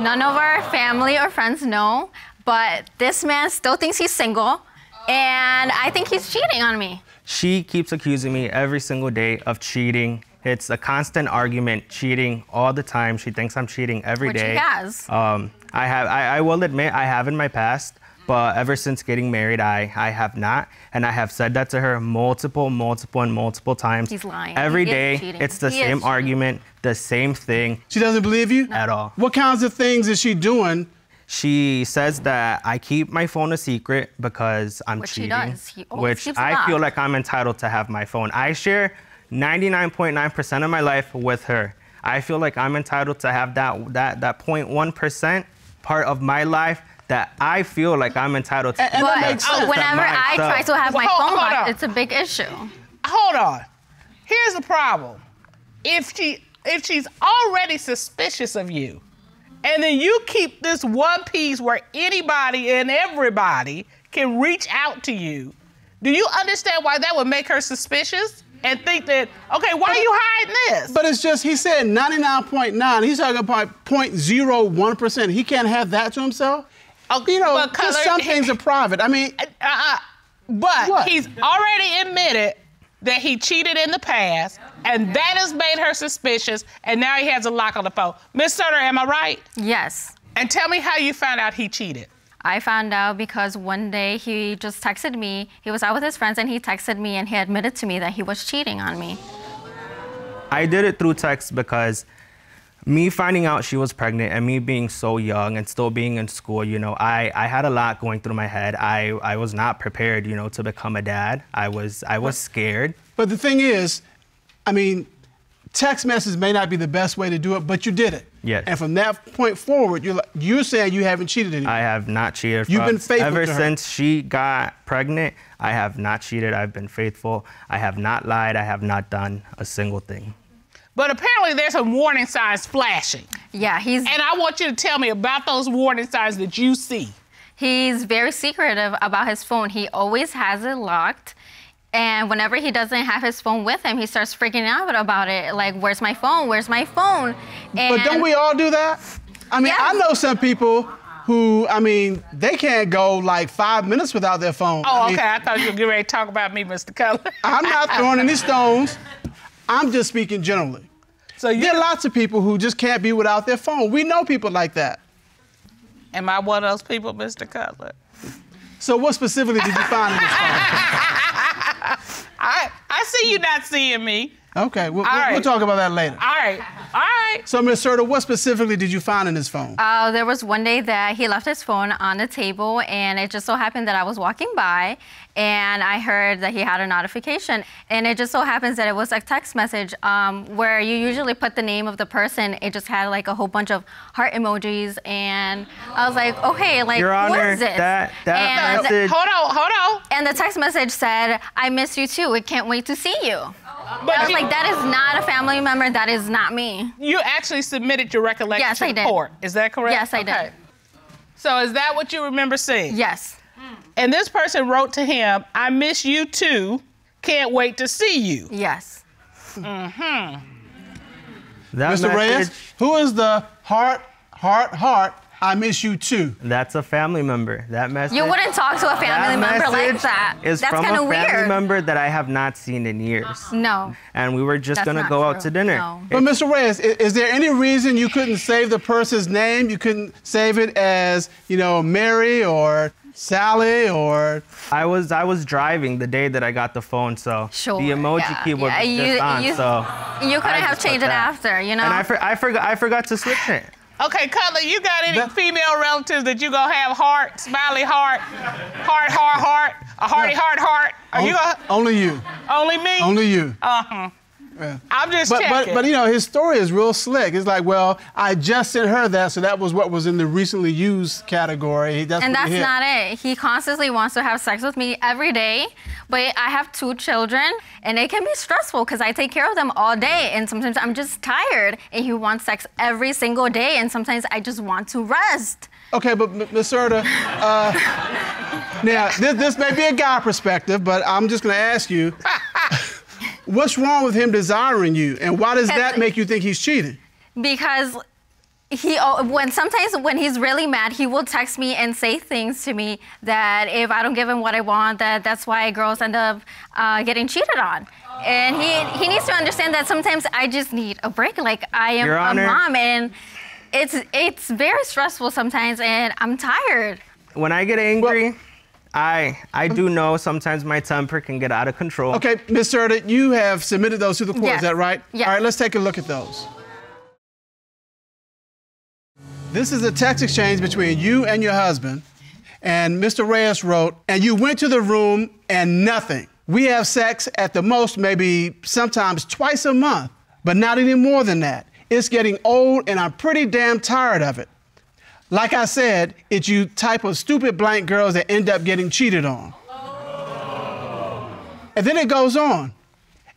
None of our family or friends know, but this man still thinks he's single, and I think he's cheating on me. She keeps accusing me every single day of cheating. It's a constant argument, cheating all the time. She thinks I'm cheating every Which he day. has. Um, I have. I, I will admit I have in my past, but ever since getting married, I I have not, and I have said that to her multiple, multiple, and multiple times. He's lying. Every He day, it's the He same argument, the same thing. She doesn't believe you at all. What kinds of things is she doing? She says that I keep my phone a secret because I'm Which he cheating. does. He which keeps it I feel like I'm entitled to have my phone. I share 99.9% of my life with her. I feel like I'm entitled to have that that that 0.1% part of my life that I feel like I'm entitled to. but That's whenever I myself. try to have my Hold- phone hold locked, on. it's a big issue. Hold on. Here's the problem. If she if she's already suspicious of you, and then you keep this one piece where anybody and everybody can reach out to you, do you understand why that would make her suspicious? And think that, okay, why are you hiding this? But it's just, he said 99.9. He's talking about 0.01%. He can't have that to himself? you know, because some things are private. I mean, uh-uh. But What? he's already admitted that he cheated in the past, and that has made her suspicious, and now he has a lock on the phone. Miss Cerda, am I right? Yes. And tell me how you found out he cheated. I found out because one day he just texted me. He was out with his friends and he texted me and he admitted to me that he was cheating on me. I did it through text because me finding out she was pregnant and me being so young and still being in school, you know, I, I had a lot going through my head. I, I was not prepared, you know, to become a dad. I was I was scared. But the thing is, I mean, text message may not be the best way to do it, but you did it. Yes. And from that point forward, you're, like, you're saying you haven't cheated anymore. I have not cheated. You've been faithful Ever to her. since she got pregnant, I have not cheated. I've been faithful. I have not lied. I have not done a single thing. But apparently there's some warning signs flashing. Yeah, he's. And I want you to tell me about those warning signs that you see. He's very secretive about his phone. He always has it locked. And whenever he doesn't have his phone with him, he starts freaking out about it. Like, where's my phone? Where's my phone? And But don't we all do that? I mean, I know some people who, I mean, they can't go like five minutes without their phone. Oh, I mean, okay. I thought you were getting ready to talk about me, Mr. Cutler. I'm not throwing any stones. I'm just speaking generally. So there are lots of people who just can't be without their phone. We know people like that. Am I one of those people, Mr. Cutler? So what specifically did you find in this I I see you not seeing me. Okay, we'll, we'll- we'll talk about that later. All right. All right. So, Ms. Cerda, what specifically did you find in his phone? Uh, there was one day that he left his phone on the table, and it just so happened that I was walking by, and I heard that he had a notification. And it just so happens that it was a text message um, where you usually put the name of the person. It just had like a whole bunch of heart emojis, and I was like, okay, like Your Honor, is this? that- that and, message- Hold on, hold on. And the text message said, "I miss you too. We can't wait to see you." But I was you- like, that is not a family member. That is not me. You actually submitted your recollection Yes, I the did. court. Is that correct? Yes, I did. So is that what you remember seeing? Yes. And this person wrote to him, I miss you too. Can't wait to see you. Yes. Mm-hmm. That Mr. Reyes, who is the heart, heart, heart, I miss you too? That's a family member. That message. You wouldn't talk to a family member like message that. Is That's from a family weird. member that I have not seen in years. No. And we were just That's gonna not go out to dinner. No. But Mr. Reyes, i- is there any reason you couldn't save the person's name? You couldn't save it as, you know, Mary or Sally or I was I was driving the day that I got the phone, so Sure. the emoji yeah, keyboard yeah, was you, just on. you, so you couldn't have changed it that. after, you know? And I, for, I forgot I forgot to switch it. Okay, Cutler, you got any female relatives that you gonna have heart, smiley heart, heart, heart, heart, a hearty heart, heart? Are you gonna, only you? only me? Only you. Uh-huh. Yeah. I'm just But, but, checking. but you know, his story is real slick. It's like, well, I just sent her that, so that was what was in the recently used category. That's and that's not it. He constantly wants to have sex with me every day, but I have two children, and it can be stressful because I take care of them all day, and sometimes I'm just tired, and he wants sex every single day, and sometimes I just want to rest. Okay, but M- Ms. Cerda, uh, now this, this may be a guy perspective, but I'm just going to ask you, what's wrong with him desiring you, and why does that make you think he's cheating? because he oh, when sometimes when he's really mad he will text me and say things to me that if i don't give him what i want that that's why girls end up uh, getting cheated on. And he he needs to understand that sometimes i just need a break. Like i am Your a mom and it's it's very stressful sometimes and i'm tired. When I get angry, I I do know sometimes my temper can get out of control. Okay, Ms. Cerda, you have submitted those to the court, Yes. is that right? Yes. All right, let's take a look at those. This is a text exchange between you and your husband, and Mr. Reyes wrote, and you went to the room and nothing. We have sex at the most, maybe sometimes twice a month, but not any more than that. It's getting old, and I'm pretty damn tired of it. Like I said, it's you type of stupid blank girls that end up getting cheated on. Oh. And then it goes on.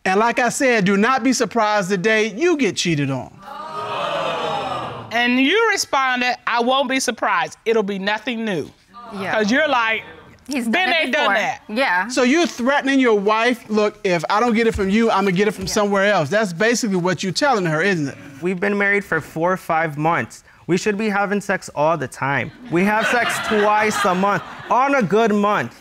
And like I said, do not be surprised the day you get cheated on. Oh. and you responded, I won't be surprised. It'll be nothing new. Yeah. Because you're like, he's been done there, done before. that. yeah So you're threatening your wife, look, if I don't get it from you, I'm gonna get it from somewhere else. That's basically what you're telling her, isn't it? We've been married for four or five months. We should be having sex all the time. We have sex twice a month on a good month.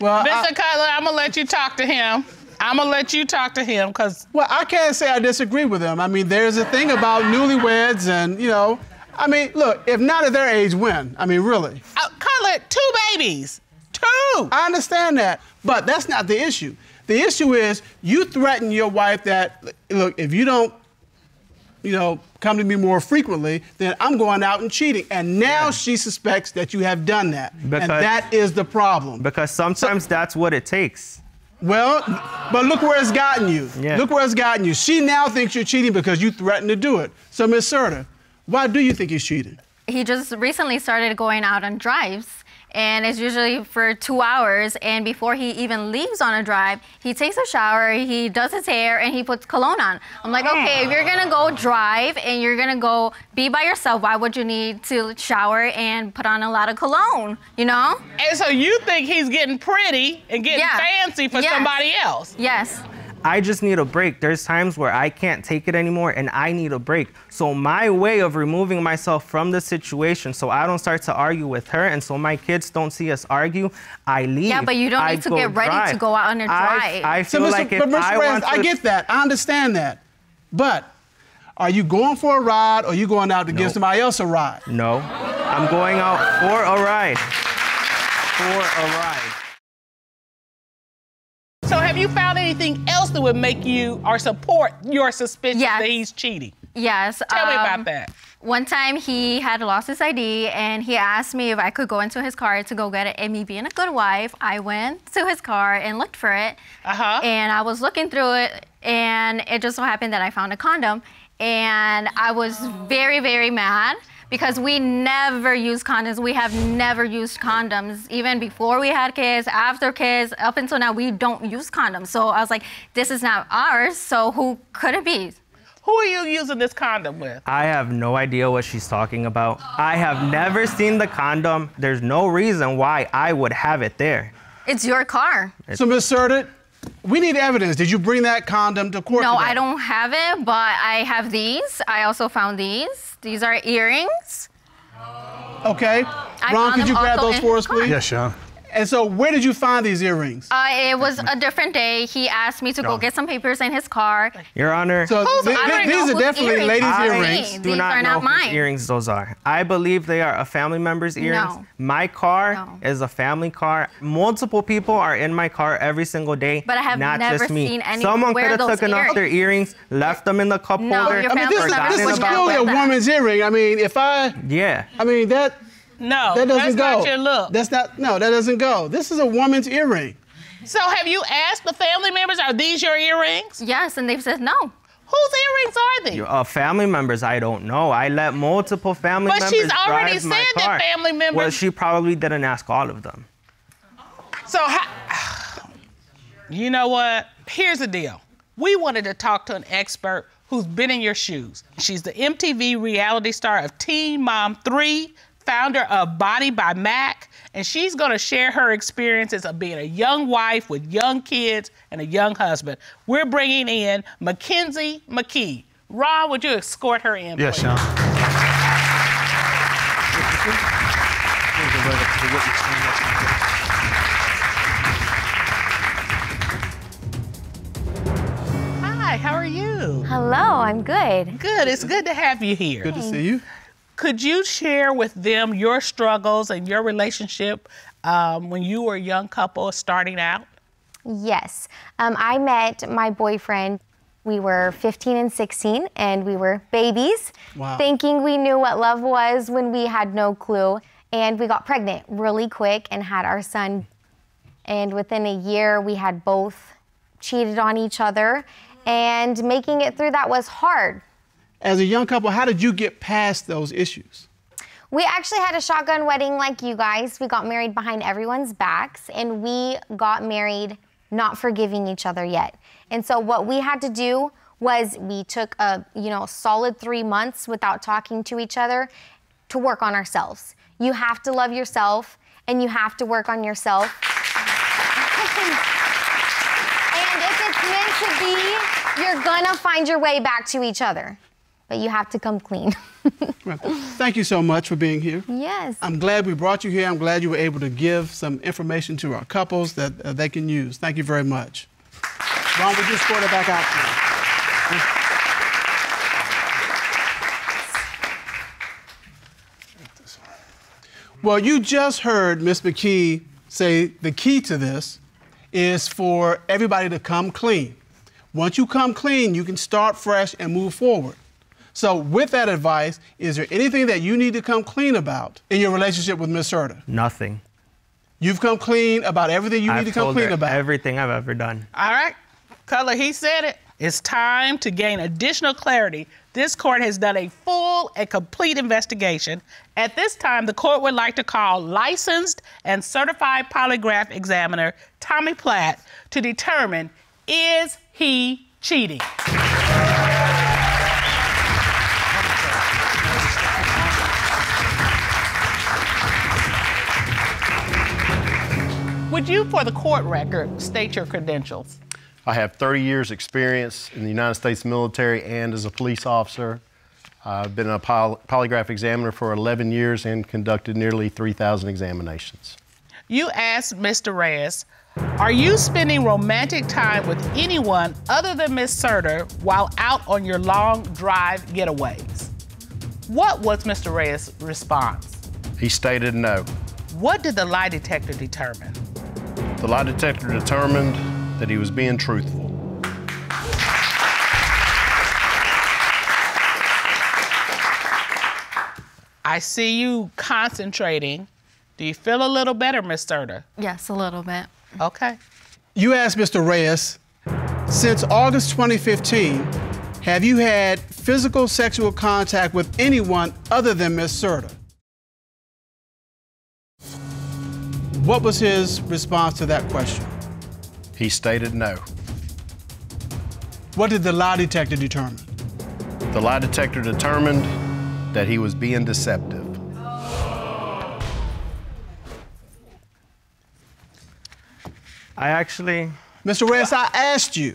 Well, Mr. Cutler, I'm gonna let you talk to him. I'm gonna let you talk to him because Well, I can't say I disagree with him. I mean, there's a thing about newlyweds and, you know, I mean, look, if not at their age, when? I mean, really. uh, Cutler, two babies, two. I understand that, but that's not the issue. The issue is you threaten your wife that, look, if you don't, you know, come to me more frequently, then I'm going out and cheating. And now she suspects that you have done that. and that is the problem. Because sometimes that's what it takes. Well, but look where it's gotten you. Yeah. Look where it's gotten you. She now thinks you're cheating because you threatened to do it. So, Miss Cerda, why do you think he's cheating? he just recently started going out on drives and it's usually for two hours and before he even leaves on a drive he takes a shower he does his hair and he puts cologne on i'm like okay if you're gonna go drive and you're gonna go be by yourself why would you need to shower and put on a lot of cologne you know And so you think he's getting pretty and getting Yeah. fancy for Yes. somebody else? yes I just need a break. There's times where I can't take it anymore and I need a break. So my way of removing myself from the situation so I don't start to argue with her and so my kids don't see us argue, I leave. Yeah, but you don't I need to get ready to go out on a drive. I, So, feel Mr. like if Mr. I Reyes, want to I get that. I understand that. But are you going for a ride or are you going out to give somebody else a ride? No. I'm going out for a ride. For a ride. So have you found anything else that would make you or support your suspicion Yes. that he's cheating? yes Tell me um, about that. One time he had lost his ID and he asked me if I could go into his car to go get it. And me being a good wife, I went to his car and looked for it. Uh-huh. And I was looking through it and it just so happened that I found a condom. And I was very, very mad because we never use condoms. We have never used condoms, even before we had kids, after kids, up until now, we don't use condoms. So I was like, this is not ours, so who could it be? Who are you using this condom with? I have no idea what she's talking about. I have never seen the condom. There's no reason why I would have it there. It's your car. So, Ms. Cerda, we need evidence. Did you bring that condom to court? No, today? I don't have it, but I have these. I also found these. These are earrings. Okay. I Ron, could you grab those for us, please? car. Yes, Sean. And so, where did you find these earrings? Uh, it was a different day. He asked me to go get some papers in his car. Your Honor. So, Whose- th- th- these are definitely earrings ladies' are earrings. these. do These not are know not whose mine. earrings those are. I believe they are a family member's earrings. No. My car No. is a family car. Multiple people are in my car every single day. But I have not never just me. seen anyone Someone wear could have those taken off their earrings, left them in the cup No, holder. your I mean, this, is- Forgotten this is clearly a woman's earring. I mean, if I, Yeah. I mean that No, that doesn't that's go. not your look. That's not. No, that doesn't go. This is a woman's earring. So have you asked the family members, are these your earrings? Yes, and they've said no. Whose earrings are these? Uh, family members, I don't know. I let multiple family But members she's already drive my said that car. family members- Well, she probably didn't ask all of them. So, how, you know what? Here's the deal. We wanted to talk to an expert who's been in your shoes. She's the MTV reality star of Teen Mom 3, founder of Body by Mac, and she's going to share her experiences of being a young wife with young kids and a young husband. We're bringing in Mackenzie McKee. Ron, would you escort her in? Yes, please? Sean. Hi, how are you? Hello, I'm good. Good. It's good to have you here. Good to see you. Could you share with them your struggles and your relationship um, when you were a young couple starting out? Yes. Um, I met my boyfriend. We were 15 and 16, and we were babies, Wow. thinking we knew what love was when we had no clue. And we got pregnant really quick and had our son. And within a year, we had both cheated on each other. And making it through that was hard. As a young couple, how did you get past those issues? We actually had a shotgun wedding like you guys. We got married behind everyone's backs, and we got married not forgiving each other yet. And so what we had to do was we took a you know solid three months without talking to each other to work on ourselves. You have to love yourself, and you have to work on yourself. and if it's meant to be, you're gonna find your way back to each other. But you have to come clean. Well, Thank you so much for being here. yes. I'm glad we brought you here. I'm glad you were able to give some information to our couples that uh, they can use. Thank you very much. Ron, would you escort it back out, please? Well, you just heard Ms. McKee say the key to this is for everybody to come clean. Once you come clean, you can start fresh and move forward. So, with that advice, is there anything that you need to come clean about in your relationship with Ms. Cerda? Nothing. You've come clean about everything you I've need to come told clean her about. everything I've ever done. All right. Cutler, he said it. It's time to gain additional clarity. This court has done a full and complete investigation. At this time, the court would like to call licensed and certified polygraph examiner Tommy Platt to determine is he cheating? Would you, for the court record, state your credentials? I have 30 years' experience in the United States military and as a police officer. I've been a poly- polygraph examiner for 11 years and conducted nearly 3,000 examinations. You asked Mr. Reyes, are you spending romantic time with anyone other than Miss Cerda while out on your long drive getaways? What was Mr. Reyes' response? He stated no. What did the lie detector determine? The lie detector determined that he was being truthful. I see you concentrating. Do you feel a little better, Miss Cerda? Yes, a little bit. Okay. You asked Mr. Reyes, since August 2015, Have you had physical sexual contact with anyone other than Miss Cerda? What was his response to that question? He stated no. What did the lie detector determine? The lie detector determined that he was being deceptive. I actually. Mr. Reyes, I asked you.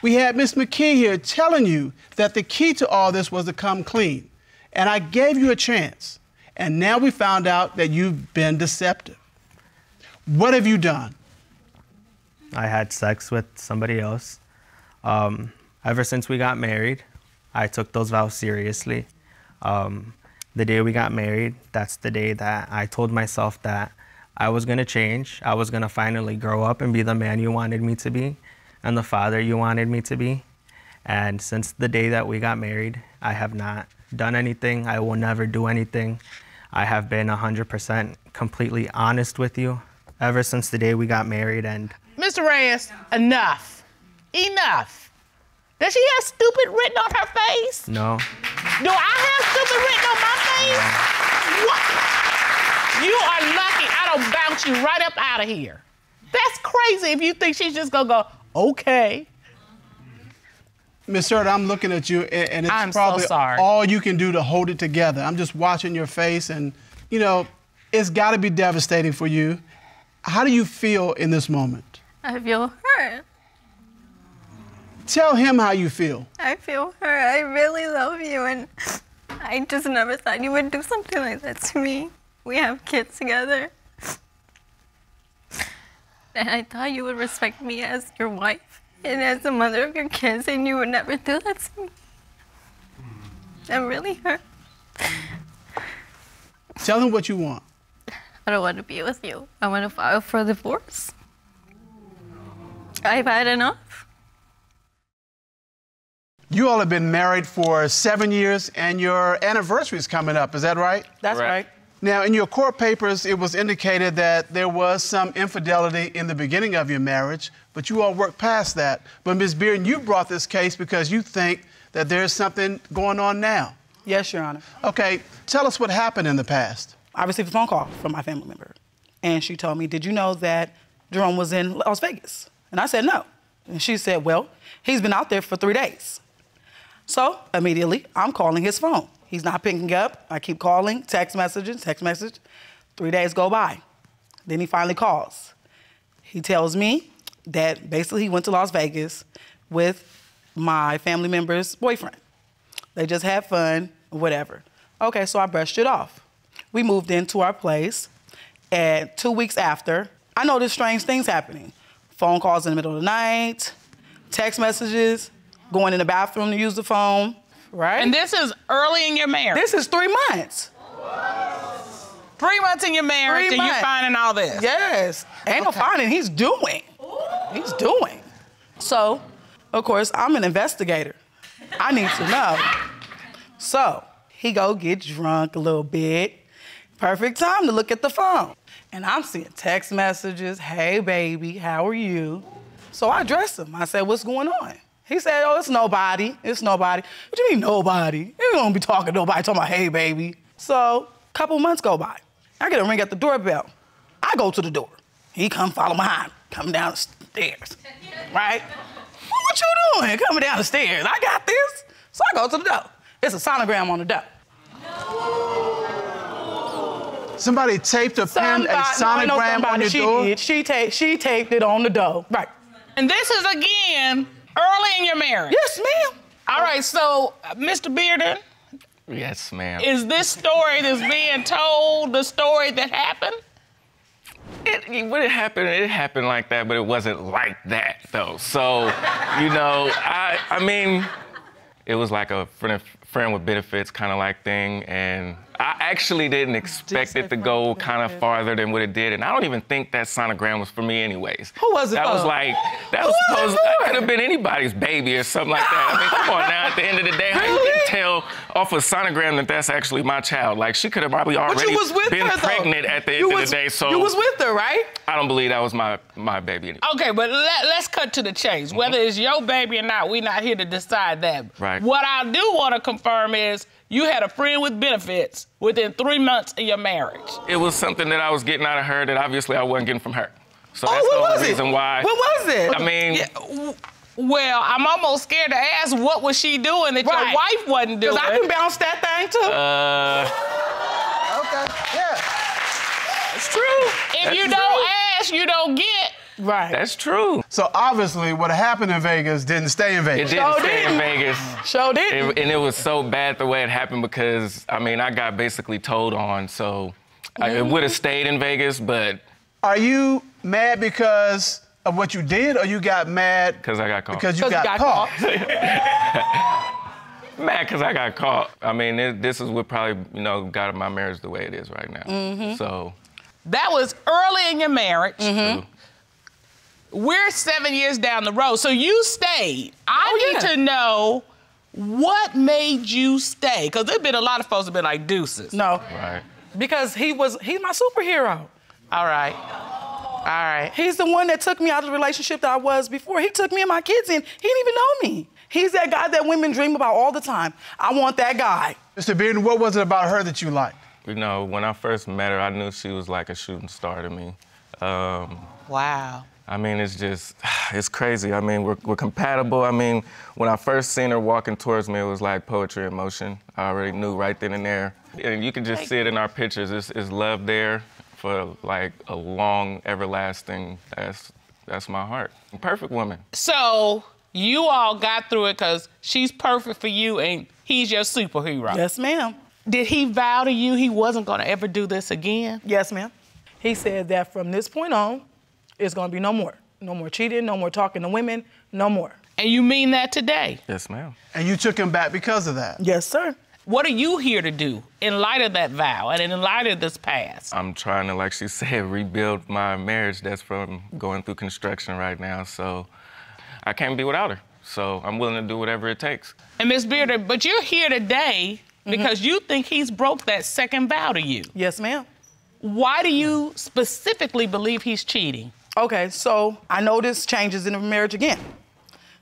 We had Miss McKee here telling you that the key to all this was to come clean. And I gave you a chance. And now we found out that you've been deceptive. What have you done? I had sex with somebody else. Um, ever since we got married, I took those vows seriously. Um, the day we got married, that's the day that I told myself that I was gonna change. I was gonna finally grow up and be the man you wanted me to be and the father you wanted me to be. And since the day that we got married, I have not done anything. I will never do anything. I have been 100% completely honest with you ever since the day we got married. And Mr. Reyes, enough. Enough. Does she have stupid written on her face? no, Do I have stupid written on my face? What? You are lucky I don't bounce you right up out of here. That's crazy if you think she's just gonna go, okay. Miss Cerda, I'm looking at you, and, and it's I'm so probably sorry. all you can do to hold it together. I'm just watching your face, and you know, it's got to be devastating for you. How do you feel in this moment? I feel hurt. Tell him how you feel. I feel hurt. I really love you, and I just never thought you would do something like that to me. We have kids together. And I thought you would respect me as your wife and as the mother of your kids, and you would never do that to me. I'm really hurt. Tell him what you want. I don't want to be with you. I want to file for divorce. I've had enough. You all have been married for seven years, and your anniversary is coming up. Is that right? That's right. Now, in your court papers, it was indicated that there was some infidelity in the beginning of your marriage, but you all worked past that. But Ms. Bearden, you brought this case because you think that there's something going on now. Yes, Your Honor. Okay, tell us what happened in the past. I received a phone call from my family member, and she told me, "Did you know that Jerome was in Las Vegas?" And I said, "No." And she said, "Well, he's been out there for three days." So immediately, I'm calling his phone. He's not picking up. I keep calling, text messages, text message. Three days go by. Then he finally calls. He tells me that basically he went to Las Vegas with my family member's boyfriend. They just had fun, whatever. Okay, so I brushed it off. We moved into our place, and two weeks after, I noticed strange things happening. Phone calls in the middle of the night, text messages, going in the bathroom to use the phone, right? And this is early in your marriage. This is three months. Three months in your marriage, Three and you're finding all this. Yes. Ain't no finding. He's doing. He's doing. So, of course, I'm an investigator. I need to know. So, he go get drunk a little bit. Perfect time to look at the phone. And I'm seeing text messages, hey baby, how are you? So I addressed him. I said, what's going on? He said, oh, it's nobody. It's nobody. What you mean nobody? You don't be talking to nobody, talking about, hey baby. So, a couple months go by. I get a ring at the doorbell. I go to the door. He come follow behind, come down the stairs, right? What you doing coming down the stairs? I got this. So I go to the door. It's a sonogram on the door. Somebody taped or pinned a Somebody- no, I know sonogram on somebody. your she door? Did. She, ta- she taped it on the door. Right. And this is again early in your marriage. Yes, ma'am. All right, so uh, Mr. Bearden, Yes, ma'am. is this story that's being told the story that happened? It, when it happened, it happened like that, but it wasn't like that though. So, you know, I, I mean, it was like a friend, friend with benefits kind of like thing, and I actually didn't expect it to go kind of farther than what it did, and I don't even think that sonogram was for me, anyways. Who was it That was like that was Who was supposed. it That could have been anybody's baby or something like that. I mean, come on now. At the end of the day, how you can tell off a sonogram that that's actually my child? Like she could have probably already you was with been her, though. pregnant at the end You of was- the day. So you was with her, right? I don't believe that was my my baby. Anyway. Okay, but let, let's cut to the chase. Mm-hmm. Whether it's your baby or not, we're not here to decide that. Right. What I do want to confirm is you had a friend with benefits within three months of your marriage. It was something that I was getting out of her that obviously I wasn't getting from her. So Oh, that's what the only was it? reason why. What was it? I mean, Yeah, well, I'm almost scared to ask what was she doing that Right. your wife wasn't doing. Because I can bounce that thing too. uh, okay, yeah. It's true. If That's you don't ask, you don't get. Right. that's true. So obviously, what happened in Vegas didn't stay in Vegas. It didn't stay in Vegas. Show did. It- and it was so bad the way it happened because I mean I got basically told on, so I, it would have stayed in Vegas, but Are you mad because of what you did, or you got mad because I got caught. because you got, caught? Mad because I got caught. I mean, it, this is what probably you know got my marriage the way it is right now. Mhm. So That was early in your marriage. Mm-hmm. true. We're seven years down the road, so you stayed. I Oh, need yeah. to know what made you stay, because there's been a lot of folks that been like deuces. No, right. because he was he's my superhero. All right. All right. He's the one that took me out of the relationship that I was before. He took me and my kids in. He didn't even know me. He's that guy that women dream about all the time. I want that guy. Mr. Bearden, what was it about her that you liked? You know, when I first met her, I knew she was like a shooting star to me. Um, Wow. I mean, it's just, it's crazy. I mean, we're, we're compatible. I mean, when I first seen her walking towards me, it was like poetry in motion. I already knew right then and there. And you can just see it in our pictures. It's, it's love there for like a long, everlasting, that's, that's my heart. Perfect woman. So you all got through it because she's perfect for you and he's your superhero. Yes, ma'am. Did he vow to you he wasn't gonna ever do this again? Yes, ma'am. He said that from this point on, it's gonna be no more. No more cheating, no more talking to women, no more. And you mean that today? Yes, ma'am. And you took him back because of that. Yes, sir. What are you here to do in light of that vow and in light of this past? I'm trying to, like she said, rebuild my marriage that's from going through construction right now. So I can't be without her. So I'm willing to do whatever it takes. And Miss Bearden, but you're here today mm-hmm. because you think he's broke that second vow to you. Yes, ma'am. Why do you specifically believe he's cheating? Okay, so I noticed changes in the marriage again.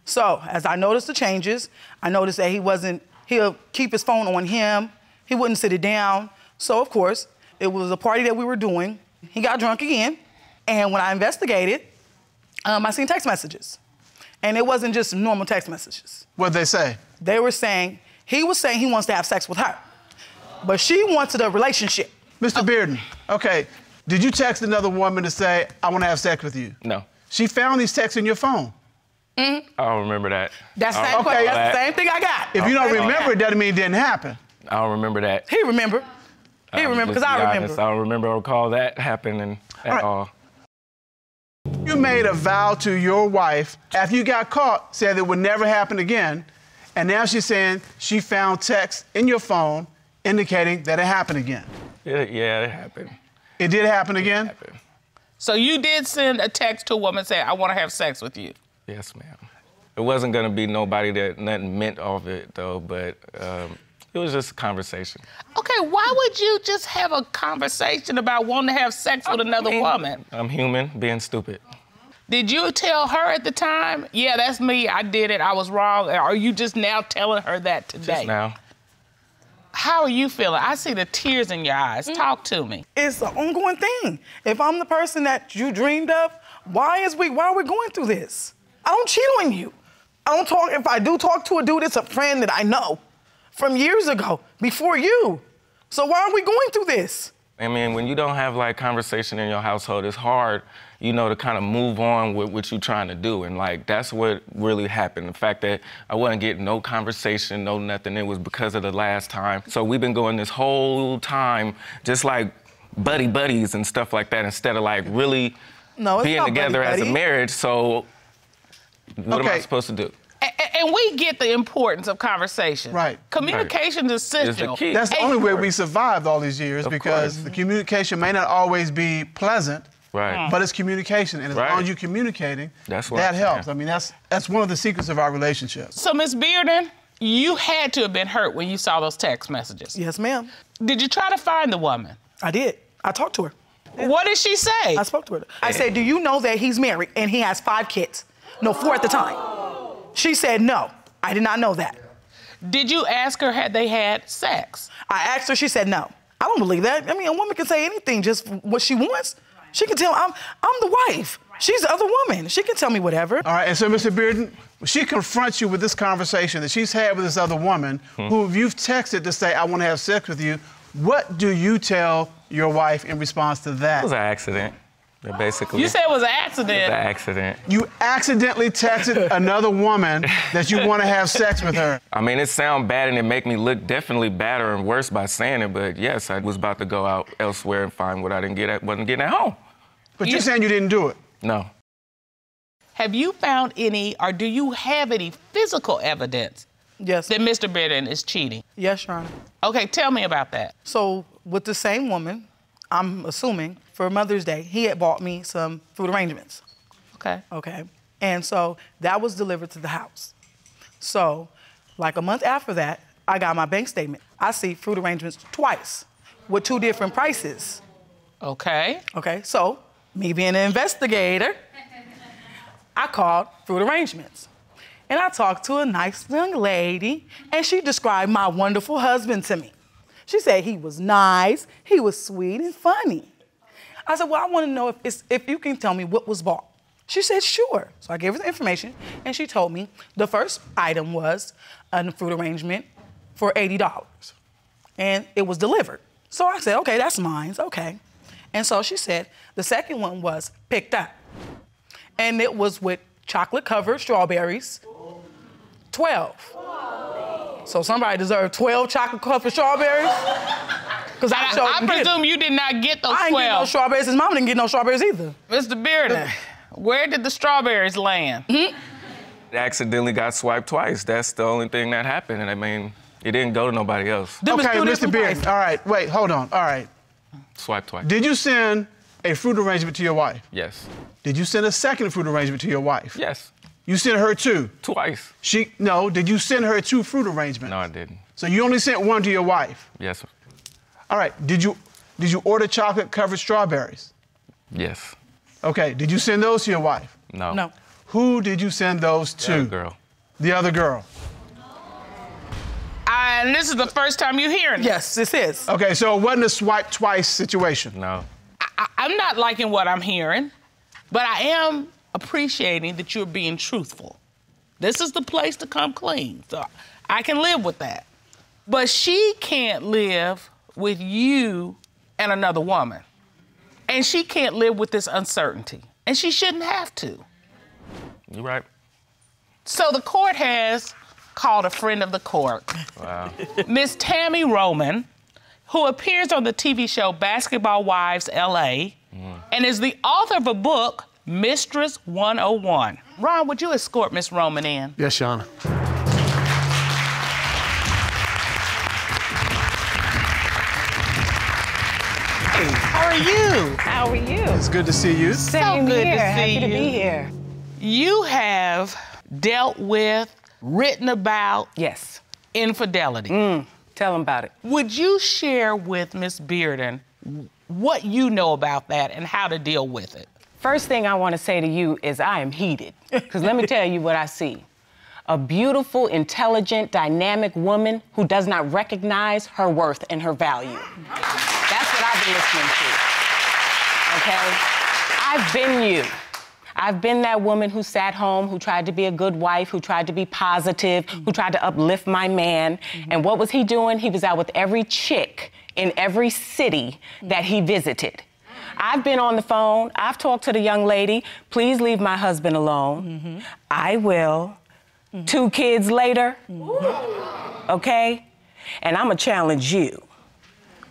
So as I noticed the changes, I noticed that he wasn't, he'll keep his phone on him. He wouldn't sit it down. So of course, it was a party that we were doing. He got drunk again. And when I investigated, um, I seen text messages. And it wasn't just normal text messages. What'd they say? They were saying, he was saying he wants to have sex with her. But she wanted a relationship. Mr. Bearden, okay, did you text another woman to say, I want to have sex with you? No. She found these texts in your phone. Mhm. I don't remember that. That's the same don't question. recall That's the same thing I got. If you don't Okay. remember, it doesn't mean it didn't happen. I don't remember that. He remember. He Um, remember, because I be remember. honest, I don't remember or recall that happening at all. You made a vow to your wife after you got caught, said it would never happen again. And now she's saying she found texts in your phone indicating that it happened again. Yeah, yeah, it happened. It did happen again? So you did send a text to a woman saying, I want to have sex with you. Yes, ma'am. It wasn't gonna be nobody that nothing meant off it though, but um, it was just a conversation. Okay, why would you just have a conversation about wanting to have sex with another woman? I'm human, being stupid. Did you tell her at the time, yeah, that's me, I did it, I was wrong? Or are you just now telling her that today? Just now. How are you feeling? I see the tears in your eyes. Mm. Talk to me. It's an ongoing thing. If I'm the person that you dreamed of, why is we why are we going through this? I don't cheat on you. I don't talk if I do talk to a dude, it's a friend that I know from years ago, before you. So why are we going through this? I mean, when you don't have like conversation in your household, it's hard, you know, to kind of move on with what you're trying to do. And like that's what really happened. The fact that I wasn't getting no conversation, no nothing, it was because of the last time. So we've been going this whole time just like buddy buddies and stuff like that instead of like really No, being not together as a buddy-buddy. marriage. So what am I supposed to do? And, And we get the importance of conversation. Right. Communication is essential. That's the And- only way we survived all these years Of because course. the communication may not always be pleasant, Right. Hmm. but it's communication, and as Right. long as you're communicating, That's what that helps. saying. I mean, that's that's one of the secrets of our relationship. So, Miss Bearden, you had to have been hurt when you saw those text messages. Yes, ma'am. Did you try to find the woman? I did. I talked to her. What did she say? I spoke to her. I said, Do you know that he's married and he has five kids? No, four at the time. She said, No, I did not know that. Did you ask her had they had sex? I asked her, she said, No. I don't believe that. I mean, a woman can say anything, just what she wants. She can tell, I'm, I'm the wife. She's the other woman. She can tell me whatever. All right, and so, Mr. Bearden, she confronts you with this conversation that she's had with this other woman Hmm. who you've texted to say, I want to have sex with you. What do you tell your wife in response to that? It was an accident. Yeah, Basically. You said it was an It was accident. an accident. You accidentally texted another woman that you want to have sex with her. I mean, it sounds bad and it make me look definitely badder and worse by saying it, but yes, I was about to go out elsewhere and find what I didn't get at, wasn't getting at home. But you're saying you didn't do it. No. Have you found any, or do you have any physical evidence yes. that Mr. Bearden is cheating? Yes, Your Honor. Okay, tell me about that. So, with the same woman, I'm assuming for Mother's Day, he had bought me some food arrangements. Okay. Okay. And so that was delivered to the house. So, like a month after that, I got my bank statement. I see fruit arrangements twice with two different prices. Okay. Okay. So, me being an investigator, I called fruit arrangements. And I talked to a nice young lady, and she described my wonderful husband to me. She said he was nice, he was sweet and funny. I said, Well, I want to know if, if you can tell me what was bought. She said, Sure. So I gave her the information, and she told me the first item was a fruit arrangement for $80. And it was delivered. So I said, Okay, that's mine. Okay. And so she said, The second one was picked up. And it was with chocolate covered strawberries, 12. So somebody deserved 12 chocolate covered strawberries? Because I, I, I didn't get it. presume you did not get those I ain't 12. get no strawberries. His mama didn't get no strawberries either. Mr. Bearden, where did the strawberries land? Mm-hmm. It accidentally got swiped twice. That's the only thing that happened. And I mean, it didn't go to nobody else. okay, Mr. Bearden. All right, wait, hold on. All right. Swipe twice. Did you send a fruit arrangement to your wife? Yes. Did you send a second fruit arrangement to your wife? Yes. You sent her two? Twice. She no. Did you send her two fruit arrangements? No, I didn't. So you only sent one to your wife. Yes. All right. Did you did you order chocolate covered strawberries? Yes. Okay. Did you send those to your wife? No. No. Who did you send those to? The other girl. The other girl. And this is the first time you're hearing it. Yes, this is. Okay, so it wasn't a swipe twice situation. No. I, I'm not liking what I'm hearing, but I am appreciating that you're being truthful. This is the place to come clean. So I can live with that. But she can't live with you and another woman. And she can't live with this uncertainty. And she shouldn't have to. You're right. So the court has called a friend of the court, Wow. Miss Tami Roman, who appears on the TV show Basketball Wives LA mm. and is the author of a book, Mistress 101. Ron, would you escort Miss Roman in? Yes, Shauna. How are you? How are you? It's good to see you. So Same good here. to see Happy to be here. You have dealt with, written about Yes. infidelity. Mm, tell them about it. Would you share with Miss Bearden what you know about that and how to deal with it? First thing I want to say to you is I am heated. Because let me tell you what I see. A beautiful, intelligent, dynamic woman who does not recognize her worth and her value. That's what I've been listening to. Okay? I've been you. I've been that woman who sat home, who tried to be a good wife, who tried to be positive, who tried to uplift my man. And what was he doing? He was out with every chick in every city that he visited. I've been on the phone. I've talked to the young lady. Please leave my husband alone. Mm-hmm. I will. Mm-hmm. Two kids later. Mm-hmm. Okay? And I'm going to challenge you.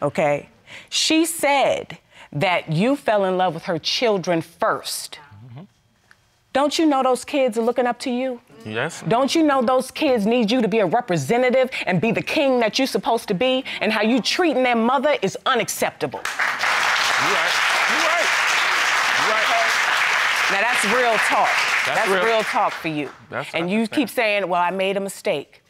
Okay? She said that you fell in love with her children first. Don't you know those kids are looking up to you? Yes. Don't you know those kids need you to be a representative and be the king that you're supposed to be? And how you treating their mother is unacceptable. You right. You right. You right. Now that's real talk. That's real. real. talk for you. That's and you keep saying, well, I made a mistake.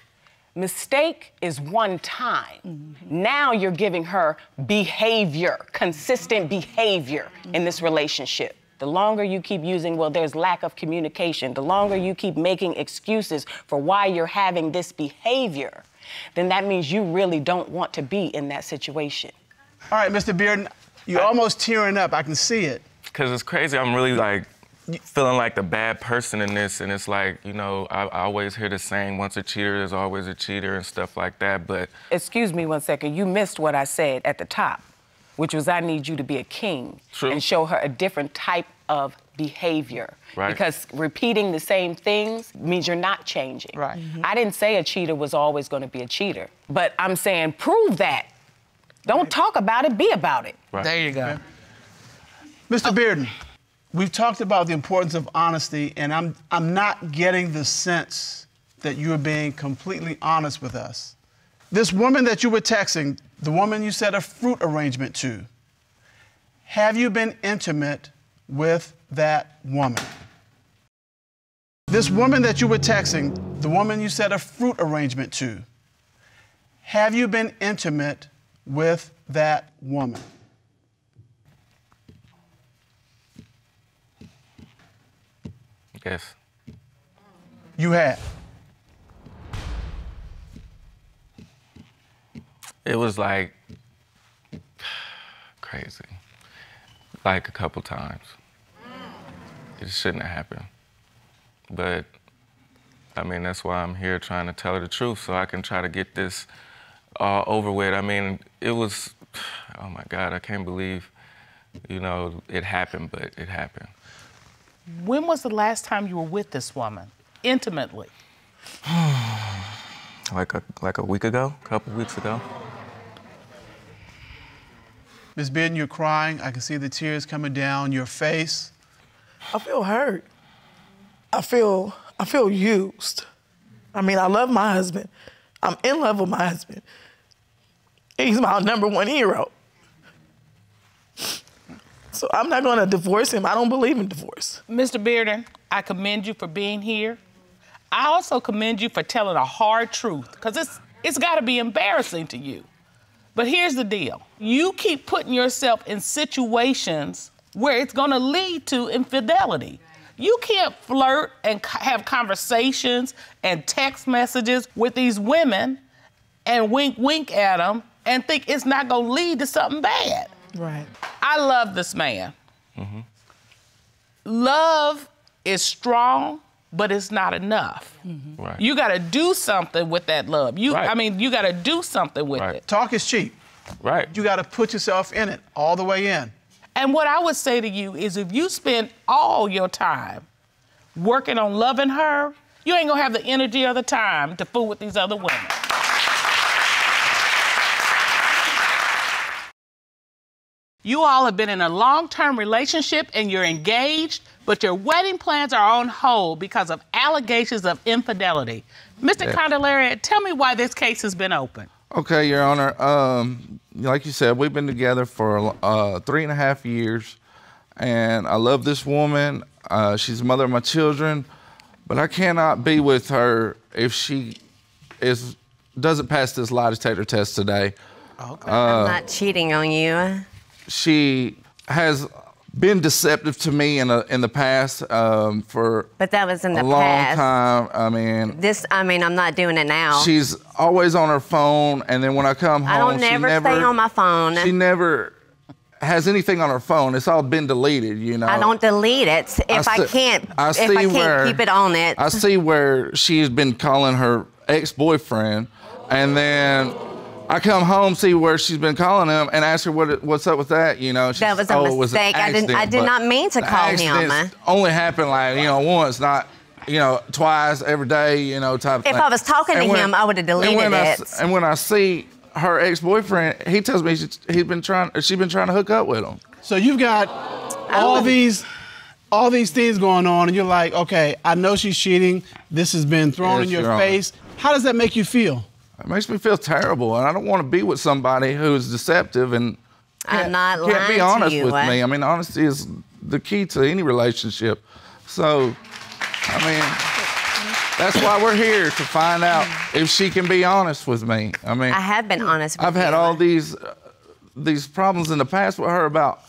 Mistake is one time. Mm-hmm. Now you're giving her behavior, consistent behavior in this relationship. The longer you keep using, well, there's lack of communication, the longer you keep making excuses for why you're having this behavior, then that means you really don't want to be in that situation. All right, Mr. Bearden, you're almost tearing up. I can see it. Because it's crazy. I'm really like feeling like the bad person in this. And it's like, you know, I, I always hear the saying, once a cheater, there's always a cheater and stuff like that. But Excuse me one second, you missed what I said at the top, which was I need you to be a king True. and show her a different type of behavior. Right. Because repeating the same things means you're not changing. Right. I didn't say a cheater was always going to be a cheater, but I'm saying prove that. Don't talk about it, be about it. There you go. Mr. Oh. Bearden, we've talked about the importance of honesty, and I'm, I'm not getting the sense that you're being completely honest with us. This woman that you were texting, the woman you said a fruit arrangement to, have you been intimate with that woman? This woman that you were texting, the woman you said a fruit arrangement to, have you been intimate with that woman? yes. You had. It was like crazy. Like a couple times. It shouldn't have happened. But I mean, that's why I'm here trying to tell her the truth so I can try to get this all over with. I mean, it was, oh my God, I can't believe, you know, it happened, but it happened. When was the last time you were with this woman intimately? Like a, like a week ago, a couple weeks ago. Ms. Bearden, you're crying. I can see the tears coming down your face. I feel hurt. I feel I feel used. I mean, I love my husband. I'm in love with my husband. He's my number one hero. So I'm not going to divorce him. I don't believe in divorce. Mr. Bearden, I commend you for being here. I also commend you for telling a hard truth, because it's it's got to be embarrassing to you. But here's the deal: you keep putting yourself in situations where it's going to lead to infidelity. You can't flirt and have conversations and text messages with these women and wink, wink at them and think it's not going to lead to something bad. Right. I love this man. Mm-hmm. Love is strong, but it's not enough. Mm-hmm. Right. You got to do something with that love. You, I mean, you got to do something with it. Talk is cheap. Right. You got to put yourself in it all the way in. And what I would say to you is if you spend all your time working on loving her, you ain't gonna have the energy or the time to fool with these other women. You all have been in a long term relationship and you're engaged, but your wedding plans are on hold because of allegations of infidelity. Mr. Yeah. Candelaria, tell me why this case has been open. Okay, Your Honor. Um, like you said, we've been together for uh, three and a half years, and I love this woman. Uh, she's the mother of my children, but I cannot be with her if she is doesn't pass this lie detector test today. Okay. I'm not cheating on you. She has been deceptive to me in a, in the past um, for But that was in a long past. time. I mean, This, I mean, I'm not doing it now. she's always on her phone, and then when I come home, I don't never, never stay on my phone. She never has anything on her phone. It's all been deleted, you know. I don't delete it if I, see- can't. I if see I can't where- keep it on it. I see where she's been calling her ex-boyfriend, and then I come home see where she's been calling him and ask her what what's up with that. You know, That was a "Oh, it was an mistake. I didn't- I did not mean to call him. Only happened like you know once, not you know twice every day. You know type. If thing. I was talking to when- him, I would have and deleted when it. s- and when I see her ex-boyfriend, he tells me she, he's been trying. She's been trying to hook up with him. So you've got all oh. these all these things going on, and you're like, okay, I know she's cheating. This has been thrown Yes, in your Your face. How does that make you feel? It makes me feel terrible, and I don't want to be with somebody who's deceptive and I'm not can't be honest you, with uh. me. I mean, honesty is the key to any relationship. So, I mean, that's why we're here to find out if she can be honest with me. I mean, I have been honest with I've had you. all these uh, these problems in the past with her about.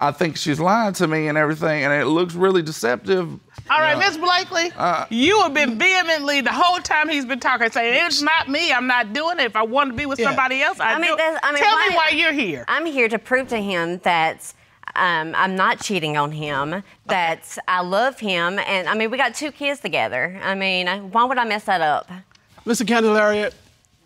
I think she's lying to me and everything, and it looks really deceptive. All right, Yeah. Miss Blakely, Uh, you have been vehemently the whole time he's been talking, saying it's not me. I'm not doing it. If I want to be with Yeah. somebody else, I, I mean, do. that's- I mean, Tell why- me why you're here. I'm here to prove to him that um, I'm not cheating on him, that I love him, and I mean, we got two kids together. I mean, why would I mess that up? Mr. Candelaria,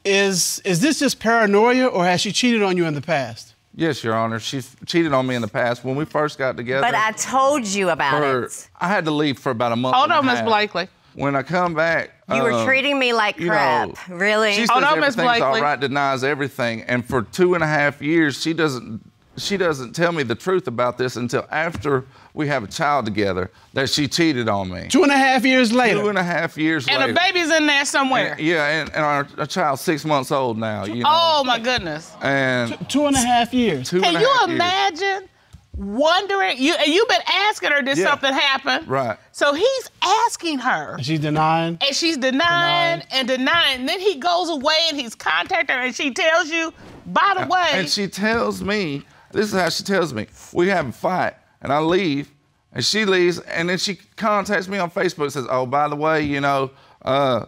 is is this just paranoia, or has she cheated on you in the past? Yes, Your Honor. She's cheated on me in the past. When we first got together, But I told you about her- it. I had to leave for about a month. Hold on, Miss half. Blakely. When I come back, You were um, treating me like you crap. know, really? She says Hold on, Miss everything's all Blakely. right, denies everything, and for two and a half years, she doesn't. She doesn't tell me the truth about this until after we have a child together that she cheated on me. Two and a half years later. Two and a half years later. And later. the baby's in there somewhere. And- yeah, and, and our, our child's six months old now. You know, Oh my goodness. and two and a half years. Two Can and a you half years. imagine wondering? You and you've been asking her did Yeah. something happen. Right. So he's asking her. and She's denying. And she's denying and denying. And then he goes away and he's contacting her and she tells you, by the way, And she tells me, this is how she tells me, we have a fight, and I leave, and she leaves, and then she contacts me on Facebook and says, oh, by the way, you know, uh,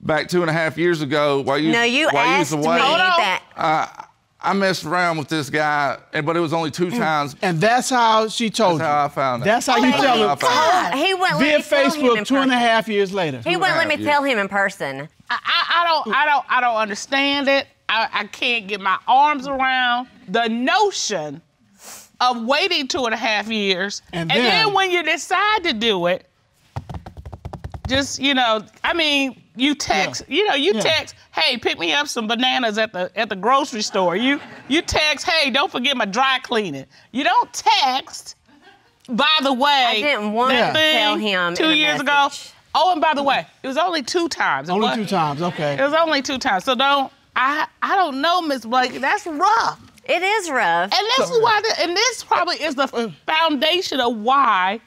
back two and a half years ago, while you, No, you while asked you was me away, that. uh, I messed around with this guy, and- but it was only two times. And that's how she told That's you. how I found it. That's how you That's tell him. found it. He wouldn't Via let me tell him Facebook, in two and a person. half years later. He wouldn't let me Yeah. tell him in person. I, I, I don't I don't I don't understand it. I, I can't get my arms around the notion of waiting two and a half years. And then, then- when you decide to do it, just you know, I mean, you text, you know, you Yeah. text, hey, pick me up some bananas at the at the grocery store. You you text, hey, don't forget my dry cleaning. You don't text. By the way, I didn't want that to thing tell him two in a years ago. Oh, and by the way, it was only two times. Only wa- two times. Okay. It was only two times. So don't. I I don't know, Miss Blake. That's rough. It is rough. And that's why. The, and this probably is the foundation of why.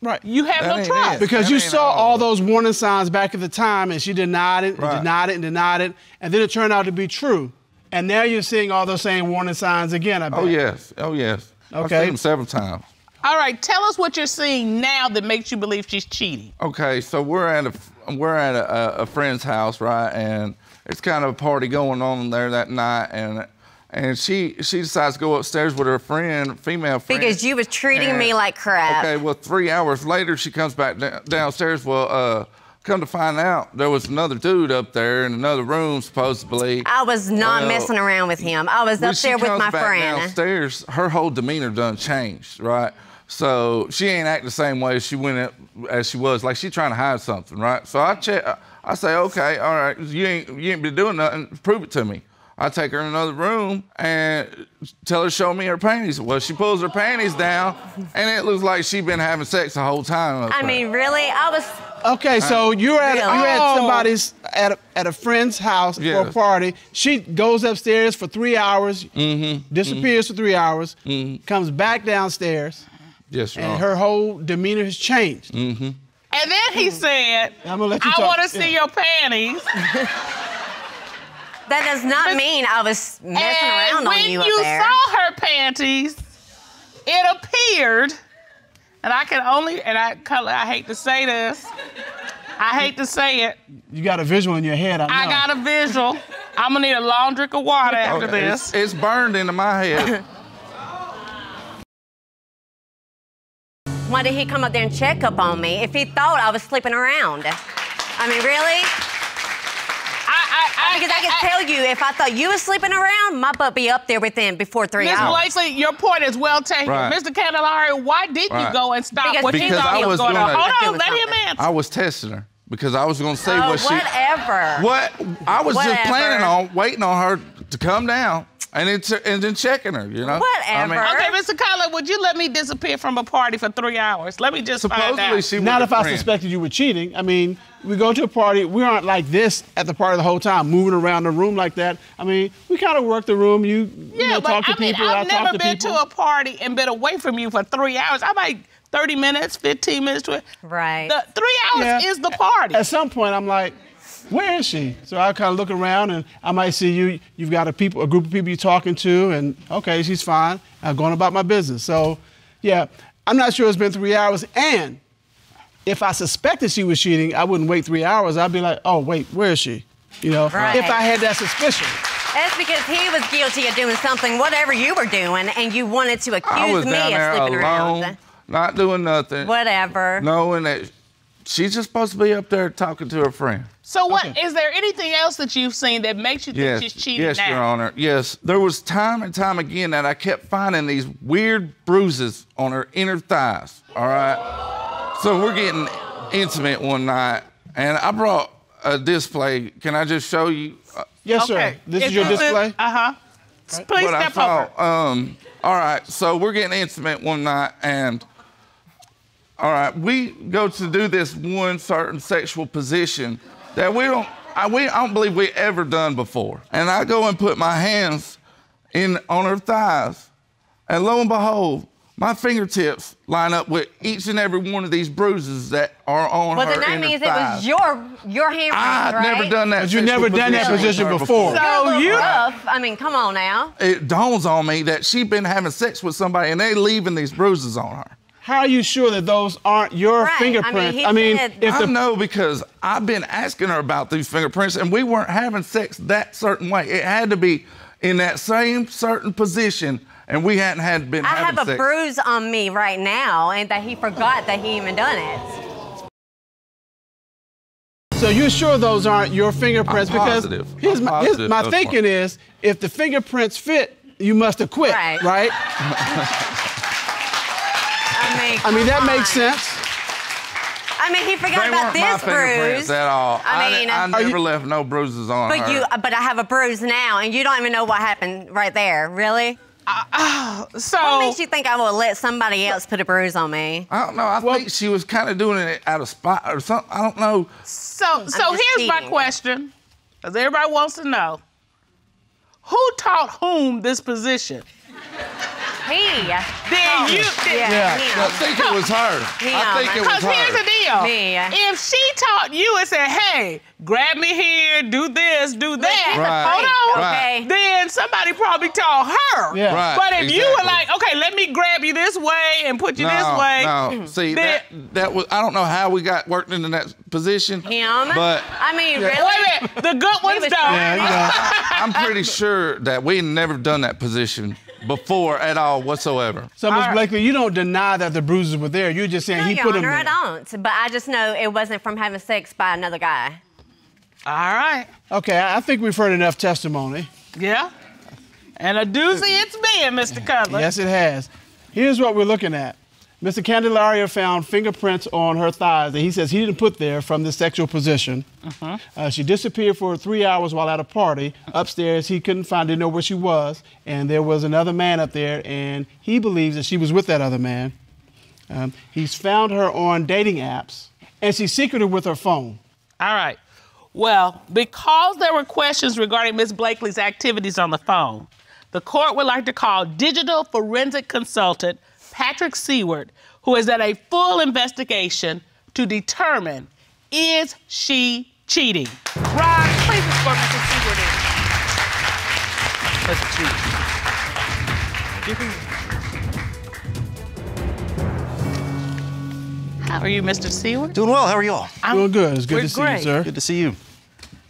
Right. You have That no ain't trust. it. Because That you saw all. all those warning signs back at the time, and she denied it, and Right. denied it, and denied it, and then it turned out to be true. And now you're seeing all those same warning signs again. I oh, bet. Oh, yes. Oh, yes. Okay. I've Okay. seen him several times. All right. Tell us what you're seeing now that makes you believe she's cheating. Okay, so we're at a we're at a, a, a friend's house, right? And it's kind of a party going on there that night, and and she she decides to go upstairs with her friend, female friend. Because you was treating me like crap. Okay, well, three hours later, she comes back da- downstairs. Well, uh, come to find out, there was another dude up there in another room, supposedly. I was not Well, messing around with him. I was up there with my back friend. Downstairs, her whole demeanor done changed, right? So she ain't act the same way as she went at, as she was. Like she trying to hide something, right? So I check. I- I say, okay, all right, you ain't you ain't been doing nothing. Prove it to me. I take her in another room and tell her show me her panties. Well, she pulls her panties down, and it looks like she been having sex the whole time. I there. mean, really? I was. Okay, so you're at Really? you're at Oh. somebody's at a, at a friend's house for a party. She goes upstairs for three hours, Mm-hmm. disappears for three hours, mm-hmm. comes back downstairs, yes, Your and Honor. her whole demeanor has changed. Mm-hmm. And then he said, I'm gonna let you I want to see Yeah. your panties. That does not mean I was messing and around when on you up you there. saw her panties, it appeared, and I can only, and I, color, I hate to say this, I hate to say it, You got a visual in your head. I know. I got a visual. I'm gonna need a long drink of water after Okay, this. It's, it's burned into my head. Why did he come up there and check up on me if he thought I was sleeping around? I mean, really? I, I, Because I can tell you, if I thought you was sleeping around, my butt be up there with within before three Miss hours. Blakely, your point is well taken. Right. Mr. Candelaria, why didn't you go and stop Because what he you Because thought I was was going on? gonna- Hold on, Doing let him answer. I was testing her because I was going to say Oh, what she. whatever. What I was just planning on waiting on her to come down and then, ch- and then checking her, you know? I mean, okay, Mr. Cutler, would you let me disappear from a party for three hours? Let me just find out. Not if I suspected you were cheating. I mean, we go to a party, we aren't like this at the party the whole time, moving around the room like that. I mean, we kind of work the room. You, you Yeah, know, but talk to I mean, people. I've I talk never to been people. to a party and been away from you for three hours. I might 30 minutes, 15 minutes to it. Right. The three hours Yeah. is the party. At some point, I'm like, where is she? So I kind of look around and I might see you. You've got a people, a group of people you're talking to, and okay, she's fine. I'm going about my business. So, yeah, I'm not sure it's been three hours. And if I suspected she was cheating, I wouldn't wait three hours. I'd be like, oh wait, where is she? You know, Right. if I had that suspicion. That's because he was guilty of doing something, whatever you were doing, and you wanted to accuse I was me of there sleeping alone, around. not doing nothing. Whatever. Knowing that she's just supposed to be up there talking to her friend. So what? Is there anything else that you've seen that makes you think Yes, she's cheating yes, now? Your Honor. Yes, there was time and time again that I kept finding these weird bruises on her inner thighs. All right. So we're getting intimate one night, and I brought a display. Can I just show you? uh, Yes, sir. This is your display? Uh huh. Please what I step over. Um, all right, so we're getting intimate one night, and all right, we go to do this one certain sexual position that we don't, I, we, I don't believe we ever done before. And I go and put my hands in on her thighs, and lo and behold, my fingertips line up with each and every one of these bruises that are on Well, her then that inner means it was your your handprint, I've right? never done that. But you never sexual done that position with her before. You're a So you- rough. I mean, come on now. it dawns on me that she's been having sex with somebody and they leaving these bruises on her. How are you sure that those aren't your Right. I mean, fingerprints? I mean, said- if I the know because I've been asking her about these fingerprints and we weren't having sex that certain way. It had to be in that same certain position and we hadn't had been I having have a sex. bruise on me right now, and that he forgot that he even done it. So you're sure those aren't your fingerprints? I'm because positive. here's I'm my, here's positive my those thinking is, if the fingerprints fit, you must have quit, Right. right? I mean, I mean that come makes sense. I mean, he forgot they about weren't my this bruise. at all. I I, mean, I uh, Are never you- left no bruises on But her. you, uh, but I have a bruise now, and you don't even know what happened right there. Really? Uh, so what makes you think I will let somebody else put a bruise on me? I don't know. I think she was kind of doing it out of spot or something. I don't know. So, so just here's my question, because everybody wants to know: Who taught whom this position? He. Then oh. you. Yeah. I think it was her. I think it was Because here's the deal: Me. if she taught you and said, "Hey, grab me here, do this, do that," Right. hold on, Right. then somebody probably taught her. Yeah. Right, But if you were like, "Okay, let me grab you this way and put you this no, way," No, hmm. see then- that that was. I don't know how we got worked into that position. Him? But I mean, Yeah. really? Wait a minute, the good ones was don't. trying. I'm pretty sure that we never done that position before at all whatsoever. So, Ms. Blakely, you don't deny that the bruises were there. You're just saying No, he Your put them Honor, there. I don't. But I just know it wasn't from having sex by another guy. All right. Okay, I I think we've heard enough testimony. Yeah. And a doozy it's been, Mr. Cutler. Yes, it has. Here's what we're looking at. Mr. Candelaria found fingerprints on her thighs that he says he didn't put there from this sexual position. Mhm. Uh, she disappeared for three hours while at a party. Upstairs, he couldn't find, didn't know where she was. And there was another man up there, and he believes that she was with that other man. Um, he's found her on dating apps, and she's secreted with her phone. All right. Well, because there were questions regarding Ms. Blakely's activities on the phone, the court would like to call digital forensic consultant Patrick Seward, who has done a full investigation to determine is she cheating. Ron, please escort Mr. Seward in. Mr. Seward. You How are you, Mr. Seward? Doing well. How are you all? I'm Doing good. It's good we're to see you, sir. Good to see you.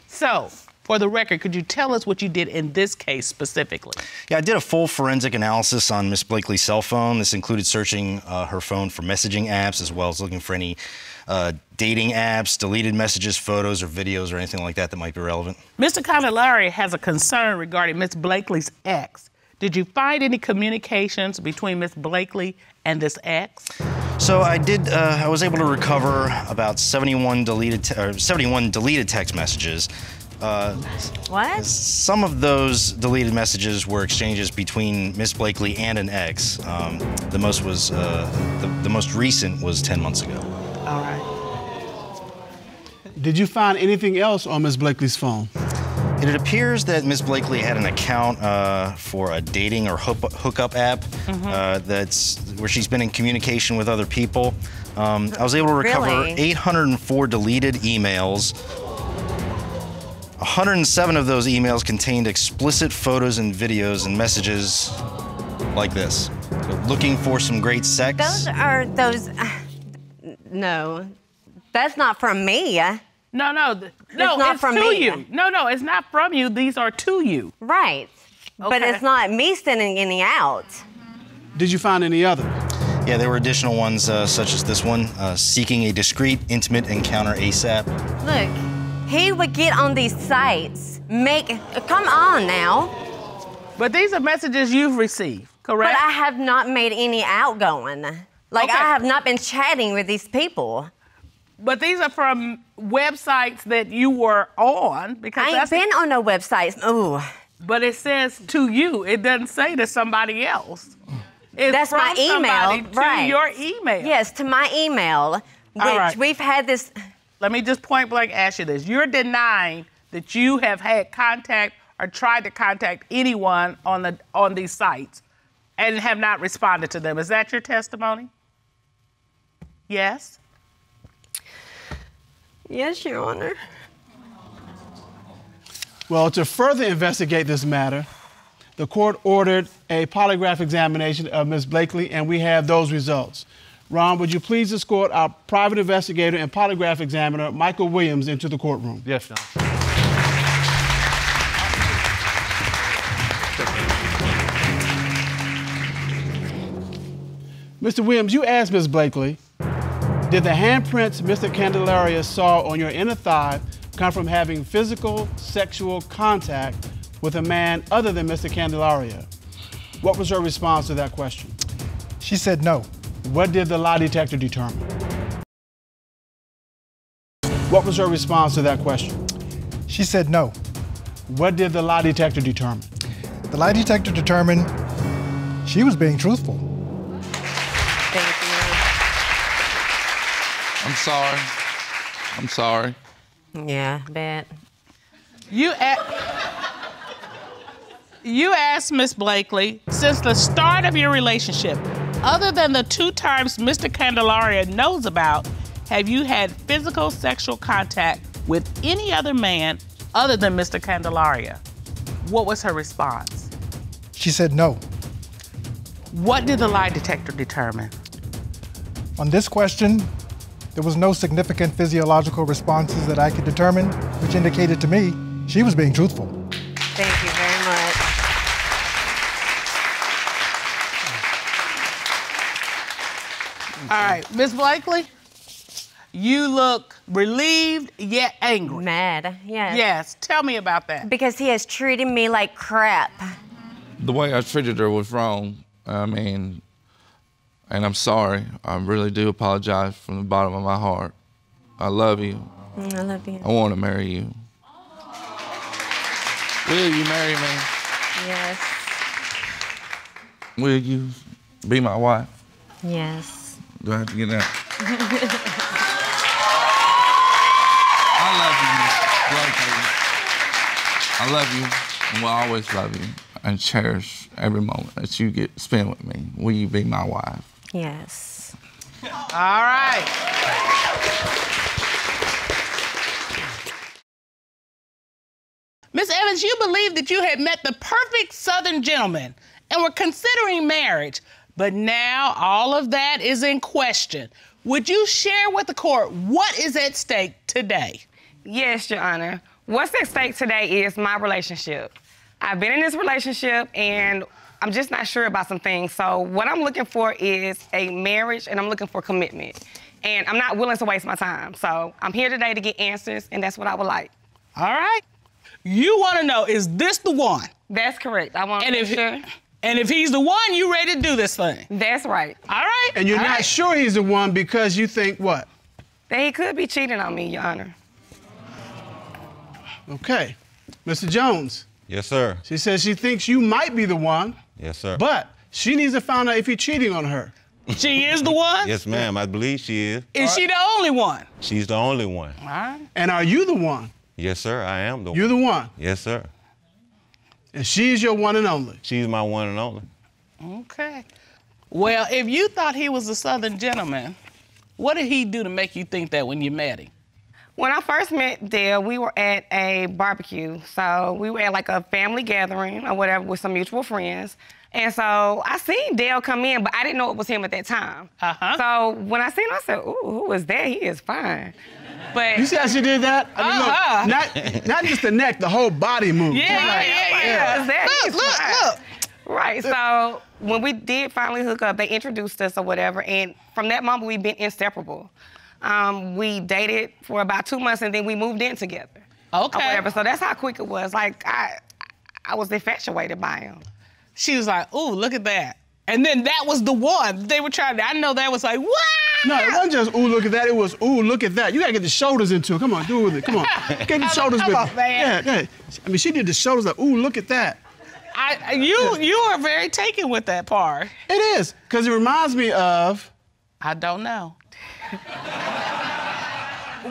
So, for the record, could you tell us what you did in this case specifically? Yeah, I did a full forensic analysis on Miss Blakely's cell phone. This included searching uh, her phone for messaging apps as well as looking for any uh, dating apps, deleted messages, photos, or videos, or anything like that that might be relevant. Mr. Candelaria has a concern regarding Miss Blakely's ex. Did you find any communications between Miss Blakely and this ex? So I did. Uh, I was able to recover about 71 deleted, te- or 71 deleted text messages. Uh, What? some of those deleted messages were exchanges between Miss Blakely and an ex. Um, the most was uh, the, the most recent was 10 months ago. All right. Did you find anything else on Ms. Blakely's phone? It appears that Ms. Blakely had an account uh, for a dating or hook- hookup app Mm-hmm. uh, that's where she's been in communication with other people. Um, I was able to recover Really? 804 deleted emails. 107 of those emails contained explicit photos and videos and messages like this. So, looking for some great sex. Those are those. no, that's not from me. No, no, th- no. not it's from to me. you. No, no, it's not from you. These are to you. Right. But it's not me sending any out. Did you find any other? Yeah, there were additional ones uh, such as this one, uh, seeking a discreet, intimate encounter ASAP. Look, he would get on these sites, make. Come on now. But these are messages you've received, correct? But I have not made any outgoing. Like Okay. I have not been chatting with these people. But these are from websites that you were on because I ain't that's the- been on no websites. Ooh. But it says to you. It doesn't say to somebody else. It's That's from my somebody email, to right? your email. Yes, to my email, which right. we've had this. Let me just point blank ask you this. You're denying that you have had contact or tried to contact anyone on the on these sites and have not responded to them. Is that your testimony? Yes. Yes, Your Honor. Well, to further investigate this matter, the court ordered a polygraph examination of Ms. Blakely, and we have those results. Ron, would you please escort our private investigator and polygraph examiner, Michael Williams, into the courtroom? Yes, John. Mr. Williams, you asked Ms. Blakely, did the handprints Mr. Candelaria saw on your inner thigh come from having physical sexual contact with a man other than Mr. Candelaria? What was her response to that question? She said no. What did the lie detector determine? What was her response to that question? She said no. What did the lie detector determine? The lie detector determined she was being truthful. Thank you. I'm sorry. I'm sorry. Yeah, bet. You a- you asked Miss Blakely since the start of your relationship, other than the two times Mr. Candelaria knows about, have you had physical sexual contact with any other man other than Mr. Candelaria? What was her response? She said no. What did the lie detector determine? On this question, there was no significant physiological responses that I could determine, which indicated to me she was being truthful. Thank you very much. All right, Miss Blakely, you look relieved yet angry. Mad, yes. Yes, tell me about that. Because he has treated me like crap. The way I treated her was wrong. I mean, and I'm sorry. I really do apologize from the bottom of my heart. I love you. Mm, I love you. I want to marry you. Will you marry me? Yes. Will you be my wife? Yes. Do I have to get that? I love you, Blakely. I love you and will always love you and cherish every moment that you get spent with me. Will you be my wife? Yes. All right. Miss Evans, you believe that you had met the perfect Southern gentleman and were considering marriage, but now all of that is in question. Would you share with the court what is at stake today? Yes, Your Honor. What's at stake today is my relationship. I've been in this relationship and I'm just not sure about some things. So, what I'm looking for is a marriage and I'm looking for commitment. And I'm not willing to waste my time. So, I'm here today to get answers, and that's what I would like. All right. You want to know, is this the one? That's correct. I want And to if make sure. And if he's the one, you ready to do this thing? That's right. All right. And you're All not right. sure he's the one because you think what? That he could be cheating on me, Your Honor. Okay. Mr. Jones, Yes, sir. she says she thinks you might be the one, Yes, sir. but she needs to find out if you're cheating on her. She is the one? Yes, ma'am. I believe she is. Is she the only one? She's the only one. All right. And are you the one? Yes, sir. I am the one. You're the one. Yes, sir. And she's your one and only. She's my one and only. Okay. Well, if you thought he was a Southern gentleman, what did he do to make you think that when you met him? When I first met Dale, we were at a barbecue. So we were at like a family gathering or whatever with some mutual friends. And so I seen Dale come in, but I didn't know it was him at that time. Uh-huh. So when I seen him, I said, ooh, who is that? He is fine. But You see how she did that? I mean, Uh-huh. look, not, not just the neck, the whole body moved. Yeah, yeah, yeah, yeah. Yeah. That Look, is look, fine. look. Right. So when we did finally hook up, they introduced us or whatever, and from that moment we've been inseparable. Um, we dated for about two months, and then we moved in together. Okay. Or whatever. So that's how quick it was. Like I, I was infatuated by him. She was like, ooh, look at that. And then that was the one. They were trying to, I know that was like, what? No, it wasn't just ooh, look at that. It was ooh, look at that. You gotta get the shoulders into it. Come on, do it with it. Come on, get the shoulders Come with on, it. man. Yeah, yeah. I mean, she did the shoulders like ooh, look at that. I, you, you are very taken with that part. It is because it reminds me of. I don't know.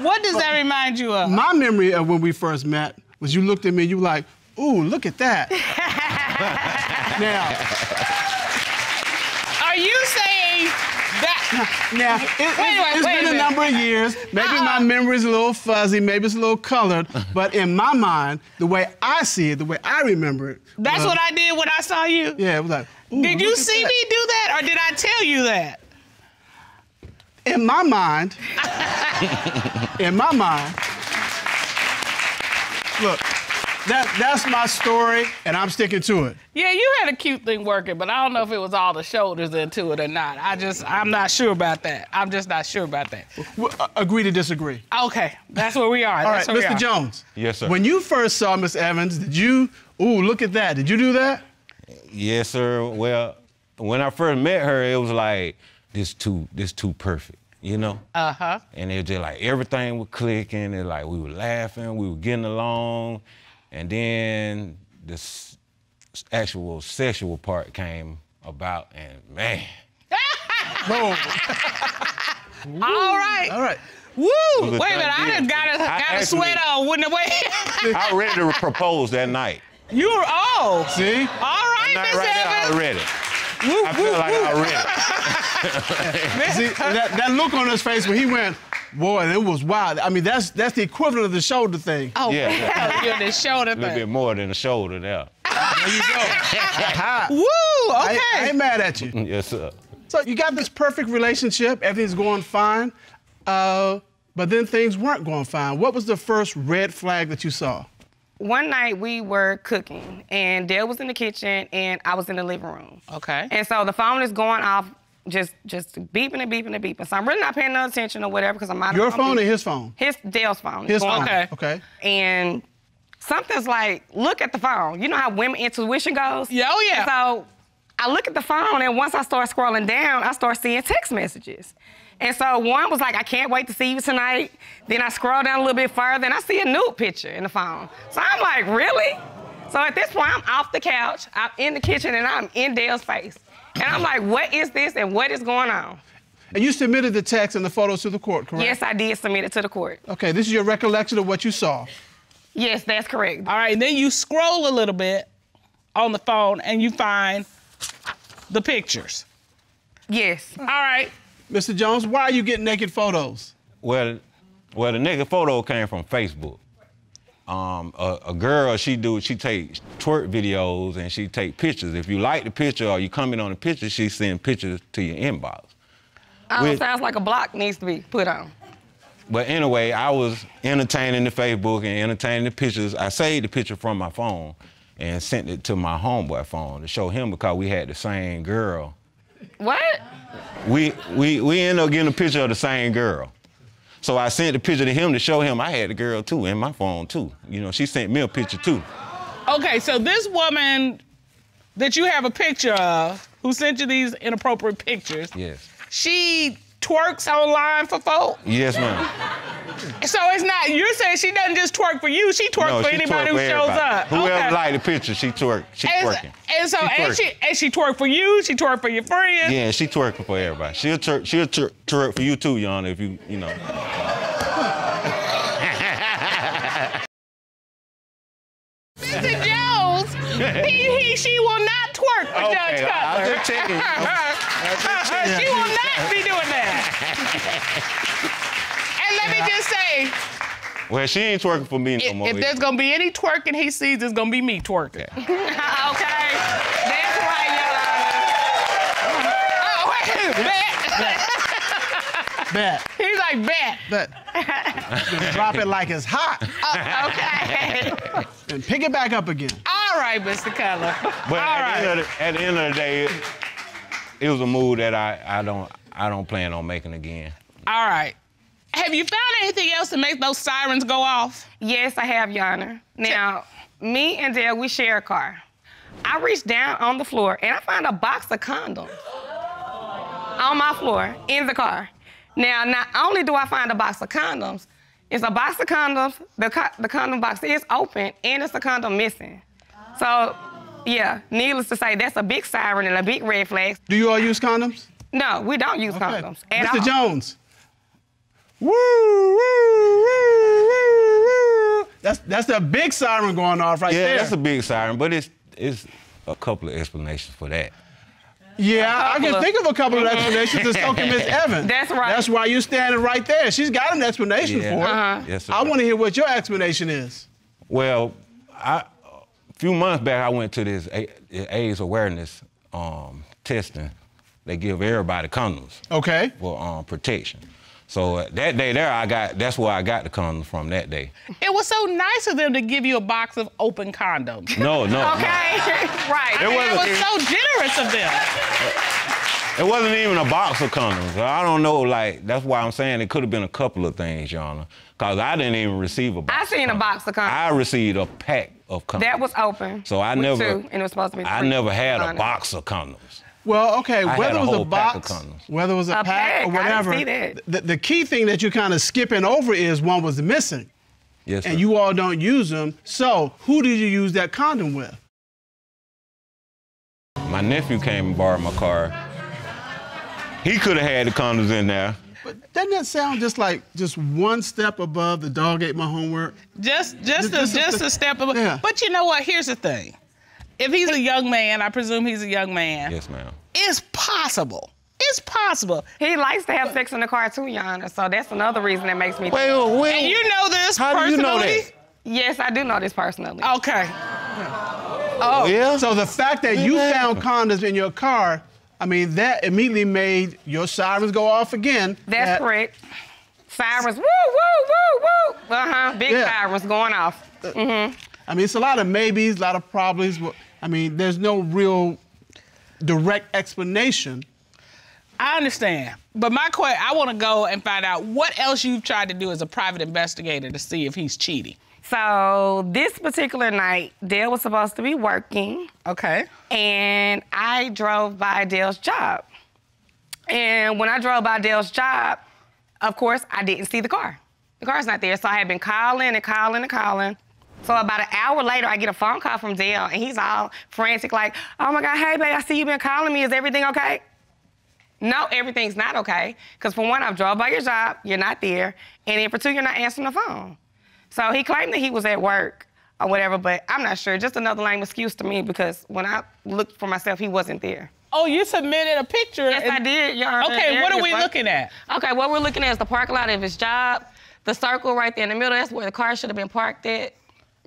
what does that remind you of? My memory of when we first met was you looked at me, and you were like, ooh, look at that. now, Are you saying that? now it, Wait a minute, has wait been a minute. number of years. Maybe my memory's a little fuzzy, maybe it's a little colored, but in my mind, the way I see it, the way I remember it. That's was- what I did when I saw you. Yeah, it was like. ooh, Did you see that. me do that, or did I tell you that? In my mind, in my mind, look, that, that's my story, and I'm sticking to it. Yeah, you had a cute thing working, but I don't know if it was all the shoulders into it or not. I just, I'm not sure about that. I'm just not sure about that. W- uh, Agree to disagree. Okay, that's where we are. All right, That's where we Mr. are. Jones. Yes, sir. When you first saw Miss Evans, did you, ooh, look at that. Did you do that? Yes, sir. Well, when I first met her, it was like this too, this too perfect, you know. Uh huh. And it was just like everything was clicking. And like we were laughing, we were getting along, and then this actual sexual part came about, and man, Boom. All right. All right. Woo! Wait a minute, done I done deal. got a, I got a actually- sweat on. Wouldn't have wait. I ready to propose that night. You were oh. See? All right, Miss right there, I Evans. ready. I feel like I ready. See, that, that look on his face when he went, boy, it was wild. I mean, that's that's the equivalent of the shoulder thing. Oh, Yeah, yeah. you're the shoulder A little bit more than a shoulder there. There you go. Aha. Woo! I, Okay. I ain't mad at you. Yes, sir. So you got this perfect relationship, everything's going fine, uh, but then things weren't going fine. What was the first red flag that you saw? One night we were cooking, and Dale was in the kitchen, and I was in the living room. Okay. And so the phone is going off, just just beeping and beeping and beeping. So I'm really not paying no attention or whatever because I'm out. Your of phone or his phone? His Dale's phone. His phone. off. Okay. And something's like, look at the phone. You know how women intuition goes? Yeah, oh, yeah. So I look at the phone, and once I start scrolling down, I start seeing text messages. And so one was like, I can't wait to see you tonight. Then I scroll down a little bit further, and I see a nude picture in the phone. So I'm like, really? So at this point, I'm off the couch, I'm in the kitchen, and I'm in Dale's face. And I'm like, what is this, and what is going on? And you submitted the text and the photos to the court, correct? Yes, I did submit it to the court. Okay, this is your recollection of what you saw. Yes, that's correct. All right, and then you scroll a little bit on the phone and you find the pictures. Yes. All right. Mr. Jones, why are you getting naked photos? Well, well, the nigga photo came from Facebook. Um, a, a girl, she do, she take twerk videos and she take pictures. If you like the picture or you comment on the picture, she send pictures to your inbox. Oh, With- sounds like a block needs to be put on. But anyway, I was entertaining the Facebook and entertaining the pictures. I saved the picture from my phone and sent it to my homeboy phone to show him because we had the same girl. What? We we we ended up getting a picture of the same girl. So I sent the picture to him to show him I had the girl too in my phone too. You know, she sent me a picture too. Okay, so this woman that you have a picture of, who sent you these inappropriate pictures, Yes. she twerks online for folk? Yes, ma'am. So it's not, you're saying she doesn't just twerk for you, she twerk no, for she anybody twerk who for shows everybody. up. Whoever Okay. like the picture, she twerk. She and, twerking. and so, She and she, and she twerk for you, she twerk for your friends. Yeah, she twerking for everybody. She'll twerk, she'll twerk, twerk for you too, Yana, if you, you know. Mr. Jones, he, he, she will not twerk for Okay, Judge I- I'm Cutler. just checking. she will not be doing that. And let me just say, Well, she ain't twerking for me no if, more. if there's gonna be any twerking he sees, it's gonna be me twerking. okay, that's right, Oh, wait, bet. Bet. He's like, bet. Bet. Gonna drop it like it's hot. Oh, okay. And pick it back up again. All right, Mr. Cutler. But All at, right. the end of the, at the end of the day, it, it was a move that I, I don't I don't plan on making again. All right. Have you found anything else to make those sirens go off? Yes, I have, Your Honor. Now, me and Dale, we share a car. I reached down on the floor and I found a box of condoms on my floor in the car. Now, not only do I find a box of condoms, it's a box of condoms, the, co- the condom box is open, and it's a condom missing. So, yeah, needless to say, that's a big siren and a big red flag. Do you all use condoms? No, we don't use condoms at Mr. all. Jones. Woo, woo, woo, woo, woo. That's that's a big siren going off right yeah, there. Yeah, that's a big siren, but it's it's a couple of explanations for that. yeah, I can of- think of a couple of explanations, and so can Miss Evans. That's right. That's why you're standing right there. She's got an explanation Yeah. for it. Uh-huh. Yes, sir. I want to hear what your explanation is. Well, I, a few months back, I went to this A- AIDS awareness um, testing. They give everybody condoms Okay. for um, protection. So uh, that day there, I got that's where I got the condoms from that day. It was so nice of them to give you a box of open condoms. No, no, no. Okay, right. I It mean, wasn't- was so generous of them. It wasn't even a box of condoms. I don't know, like, that's why I'm saying it could have been a couple of things, Yana. Because I didn't even receive a box. I seen a box of condoms. I received a pack of condoms. That was open. So I with never- Two, and it was supposed to be. I never had a box of condoms. Well, okay, I whether had a it was a pack of box, whether it was a, A pack, pack, or I didn't whatever, see that. The, the key thing that you're kind of skipping over is one was missing, Yes, and sir. you all don't use them. So, who did you use that condom with? My nephew came and borrowed my car. He could have had the condoms in there. But doesn't that sound just like just one step above the dog ate my homework? Just, just, Just a, a- just a step above. Yeah. But you know what? Here's the thing. If he's a young man, I presume he's a young man. Yes, ma'am. It's possible. It's possible. He likes to have sex in the car too, Yana. So that's another reason that makes me. Well, well, And you know this How do personally? you know that? Yes, I do know this personally. Okay. Oh, yeah. So the fact that you Yeah. found condoms in your car, I mean, that immediately made your sirens go off again. That's that- correct. Sirens, woo, woo, woo, woo. Uh huh. Big Yeah. sirens going off. Mm-hmm. I mean, it's a lot of maybes, a lot of problems. I mean, there's no real direct explanation. I understand. But my question, I want to go and find out what else you've tried to do as a private investigator to see if he's cheating. So this particular night, Dale was supposed to be working. Okay. And I drove by Dale's job. And when I drove by Dale's job, of course, I didn't see the car. The car's not there. So I had been calling and calling and calling. So about an hour later, I get a phone call from Dale, and he's all frantic, like, oh my God, hey, babe, I see you've been calling me. Is everything okay? No, everything's not okay. Because for one, I've drove by your job, you're not there. And then for two, you're not answering the phone. So he claimed that he was at work or whatever, but I'm not sure. Just another lame excuse to me because when I looked for myself, he wasn't there. Oh, you submitted a picture. Yes, I did, Your. Okay, what are we looking at? Okay, what we're looking at is the parking lot of his job. The circle right there in the middle, that's where the car should have been parked at.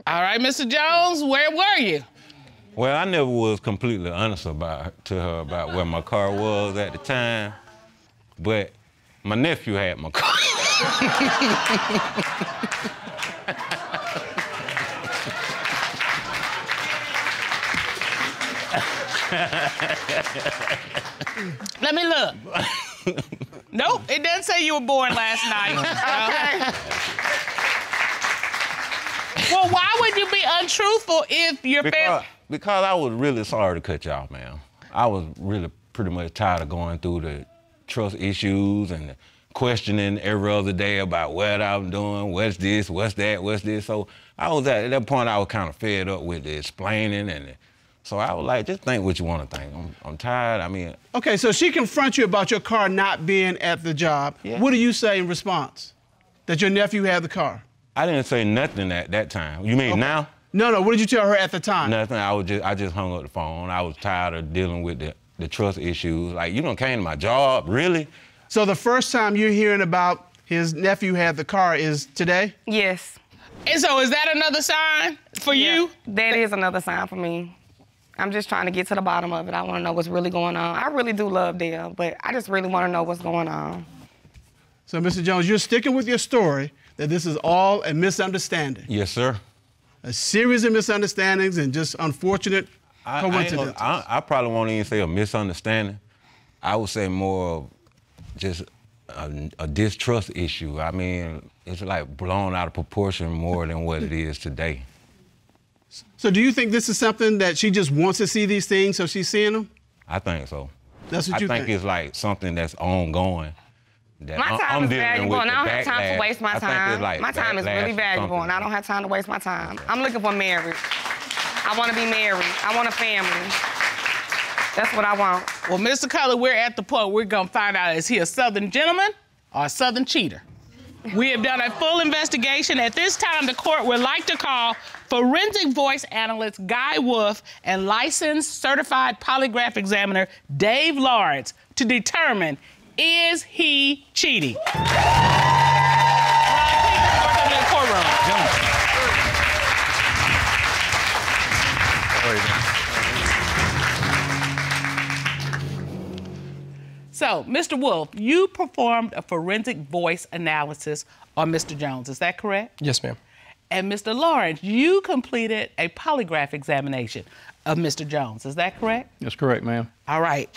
All right, Mr. Jones, where were you? Well, I never was completely honest about to her about where my car was at the time, but my nephew had my car. Let me look. nope, it doesn't say you were born last night. okay. Uh, well, why would you be untruthful if your because, family? because I was really sorry to cut you off, man. I was really pretty much tired of going through the trust issues and questioning every other day about what I'm doing, what's this, what's that, what's this. So I was at, at that point, I was kind of fed up with the explaining and. The, so I was like, just think what you want to think. I'm, I'm tired. I mean, Okay, so she confronts you about your car not being at the job. What do you say in response? That your nephew had the car? I didn't say nothing at that time. You mean now? No, no. What did you tell her at the time? Nothing. I was just I just hung up the phone. I was tired of dealing with the, the trust issues. Like you don't came to my job, really? So the first time you're hearing about his nephew had the car is today? Yes. And so is that another sign for you? That is another sign for me. I'm just trying to get to the bottom of it. I want to know what's really going on. I really do love Dale, but I just really want to know what's going on. So, Mr. Jones, you're sticking with your story that this is all a misunderstanding. Yes, sir. A series of misunderstandings and just unfortunate I, I, coincidences. gonna- I, I probably won't even say a misunderstanding. I would say more of just a, a distrust issue. I mean, it's like blown out of proportion more than what it is today. So, do you think this is something that she just wants to see these things, so she's seeing them? I think so. That's what I you think think? it's like something that's ongoing. That My time I'm is valuable, and I don't the have time to waste my time. like my time is really valuable, and I don't have time to waste my time. I'm looking for marriage. I want to be married. I want a family. That's what I want. Well, Mr. Cutler, we're at the point we're gonna find out is he a Southern gentleman or a Southern cheater? We have done a full investigation. At this time, the court would like to call forensic voice analyst Guy Wolf and licensed certified polygraph examiner Dave Lawrence to determine is he cheating? Ron Pinker, welcome to the courtroom. So, Mr. Wolf, you performed a forensic voice analysis on Mr. Jones. Is that correct? Yes, ma'am. And Mr. Lawrence, you completed a polygraph examination of Mr. Jones. Is that correct? That's correct, ma'am. All right.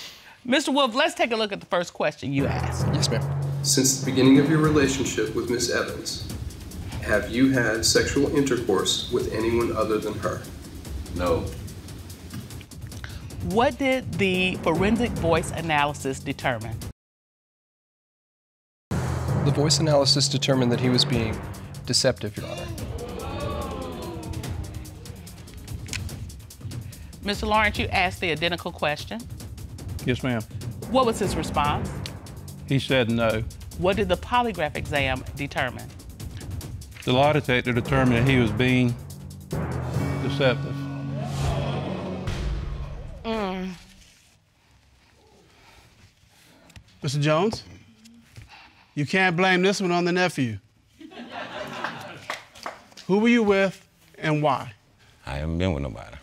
Mr. Wolf, let's take a look at the first question you asked. Yes, ma'am. Since the beginning of your relationship with Miss Evans, have you had sexual intercourse with anyone other than her? No. What did the forensic voice analysis determine? The voice analysis determined that he was being deceptive, Your Honor. Mr. Lawrence, you asked the identical question. Yes, ma'am. What was his response? He said no. What did the polygraph exam determine? The lie detector determined that he was being deceptive. Mm. Mr. Jones, you can't blame this one on the nephew. Who were you with and why? I haven't been with nobody.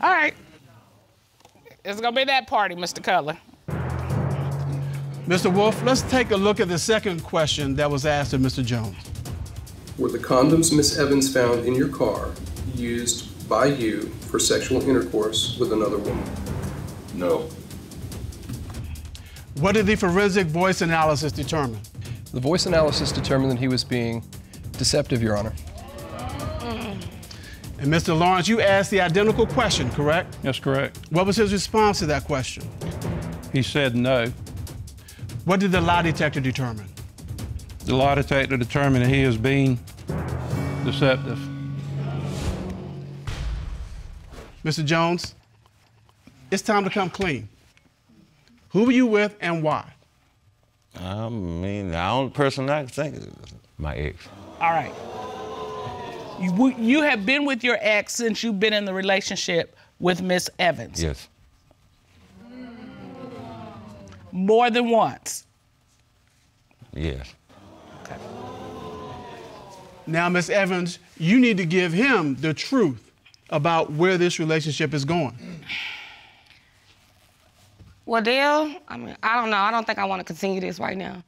All right. It's gonna be that party, Mr. Cutler. Mr. Wolf, let's take a look at the second question that was asked of Mr. Jones. Were the condoms Miss Evans found in your car used by you for sexual intercourse with another woman? No. What did the forensic voice analysis determine? The voice analysis determined that he was being deceptive, Your Honor. And Mr. Lawrence, you asked the identical question, correct? That's correct. What was his response to that question? He said no. What did the lie detector determine? The lie detector determined that he was being deceptive. Mr. Jones, it's time to come clean. Who were you with and why? I mean, the only person I can think of is my ex. All right. You, you have been with your ex since you've been in the relationship with Miss Evans. Yes. More than once. Yes. Okay. Now, Miss Evans, you need to give him the truth about where this relationship is going. Well, Dale, I mean, I don't know. I don't think I want to continue this right now.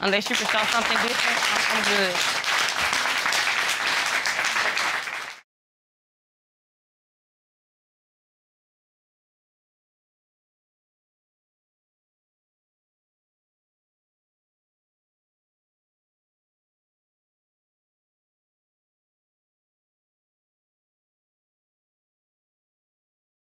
Unless you can show something different, I'm, I'm good.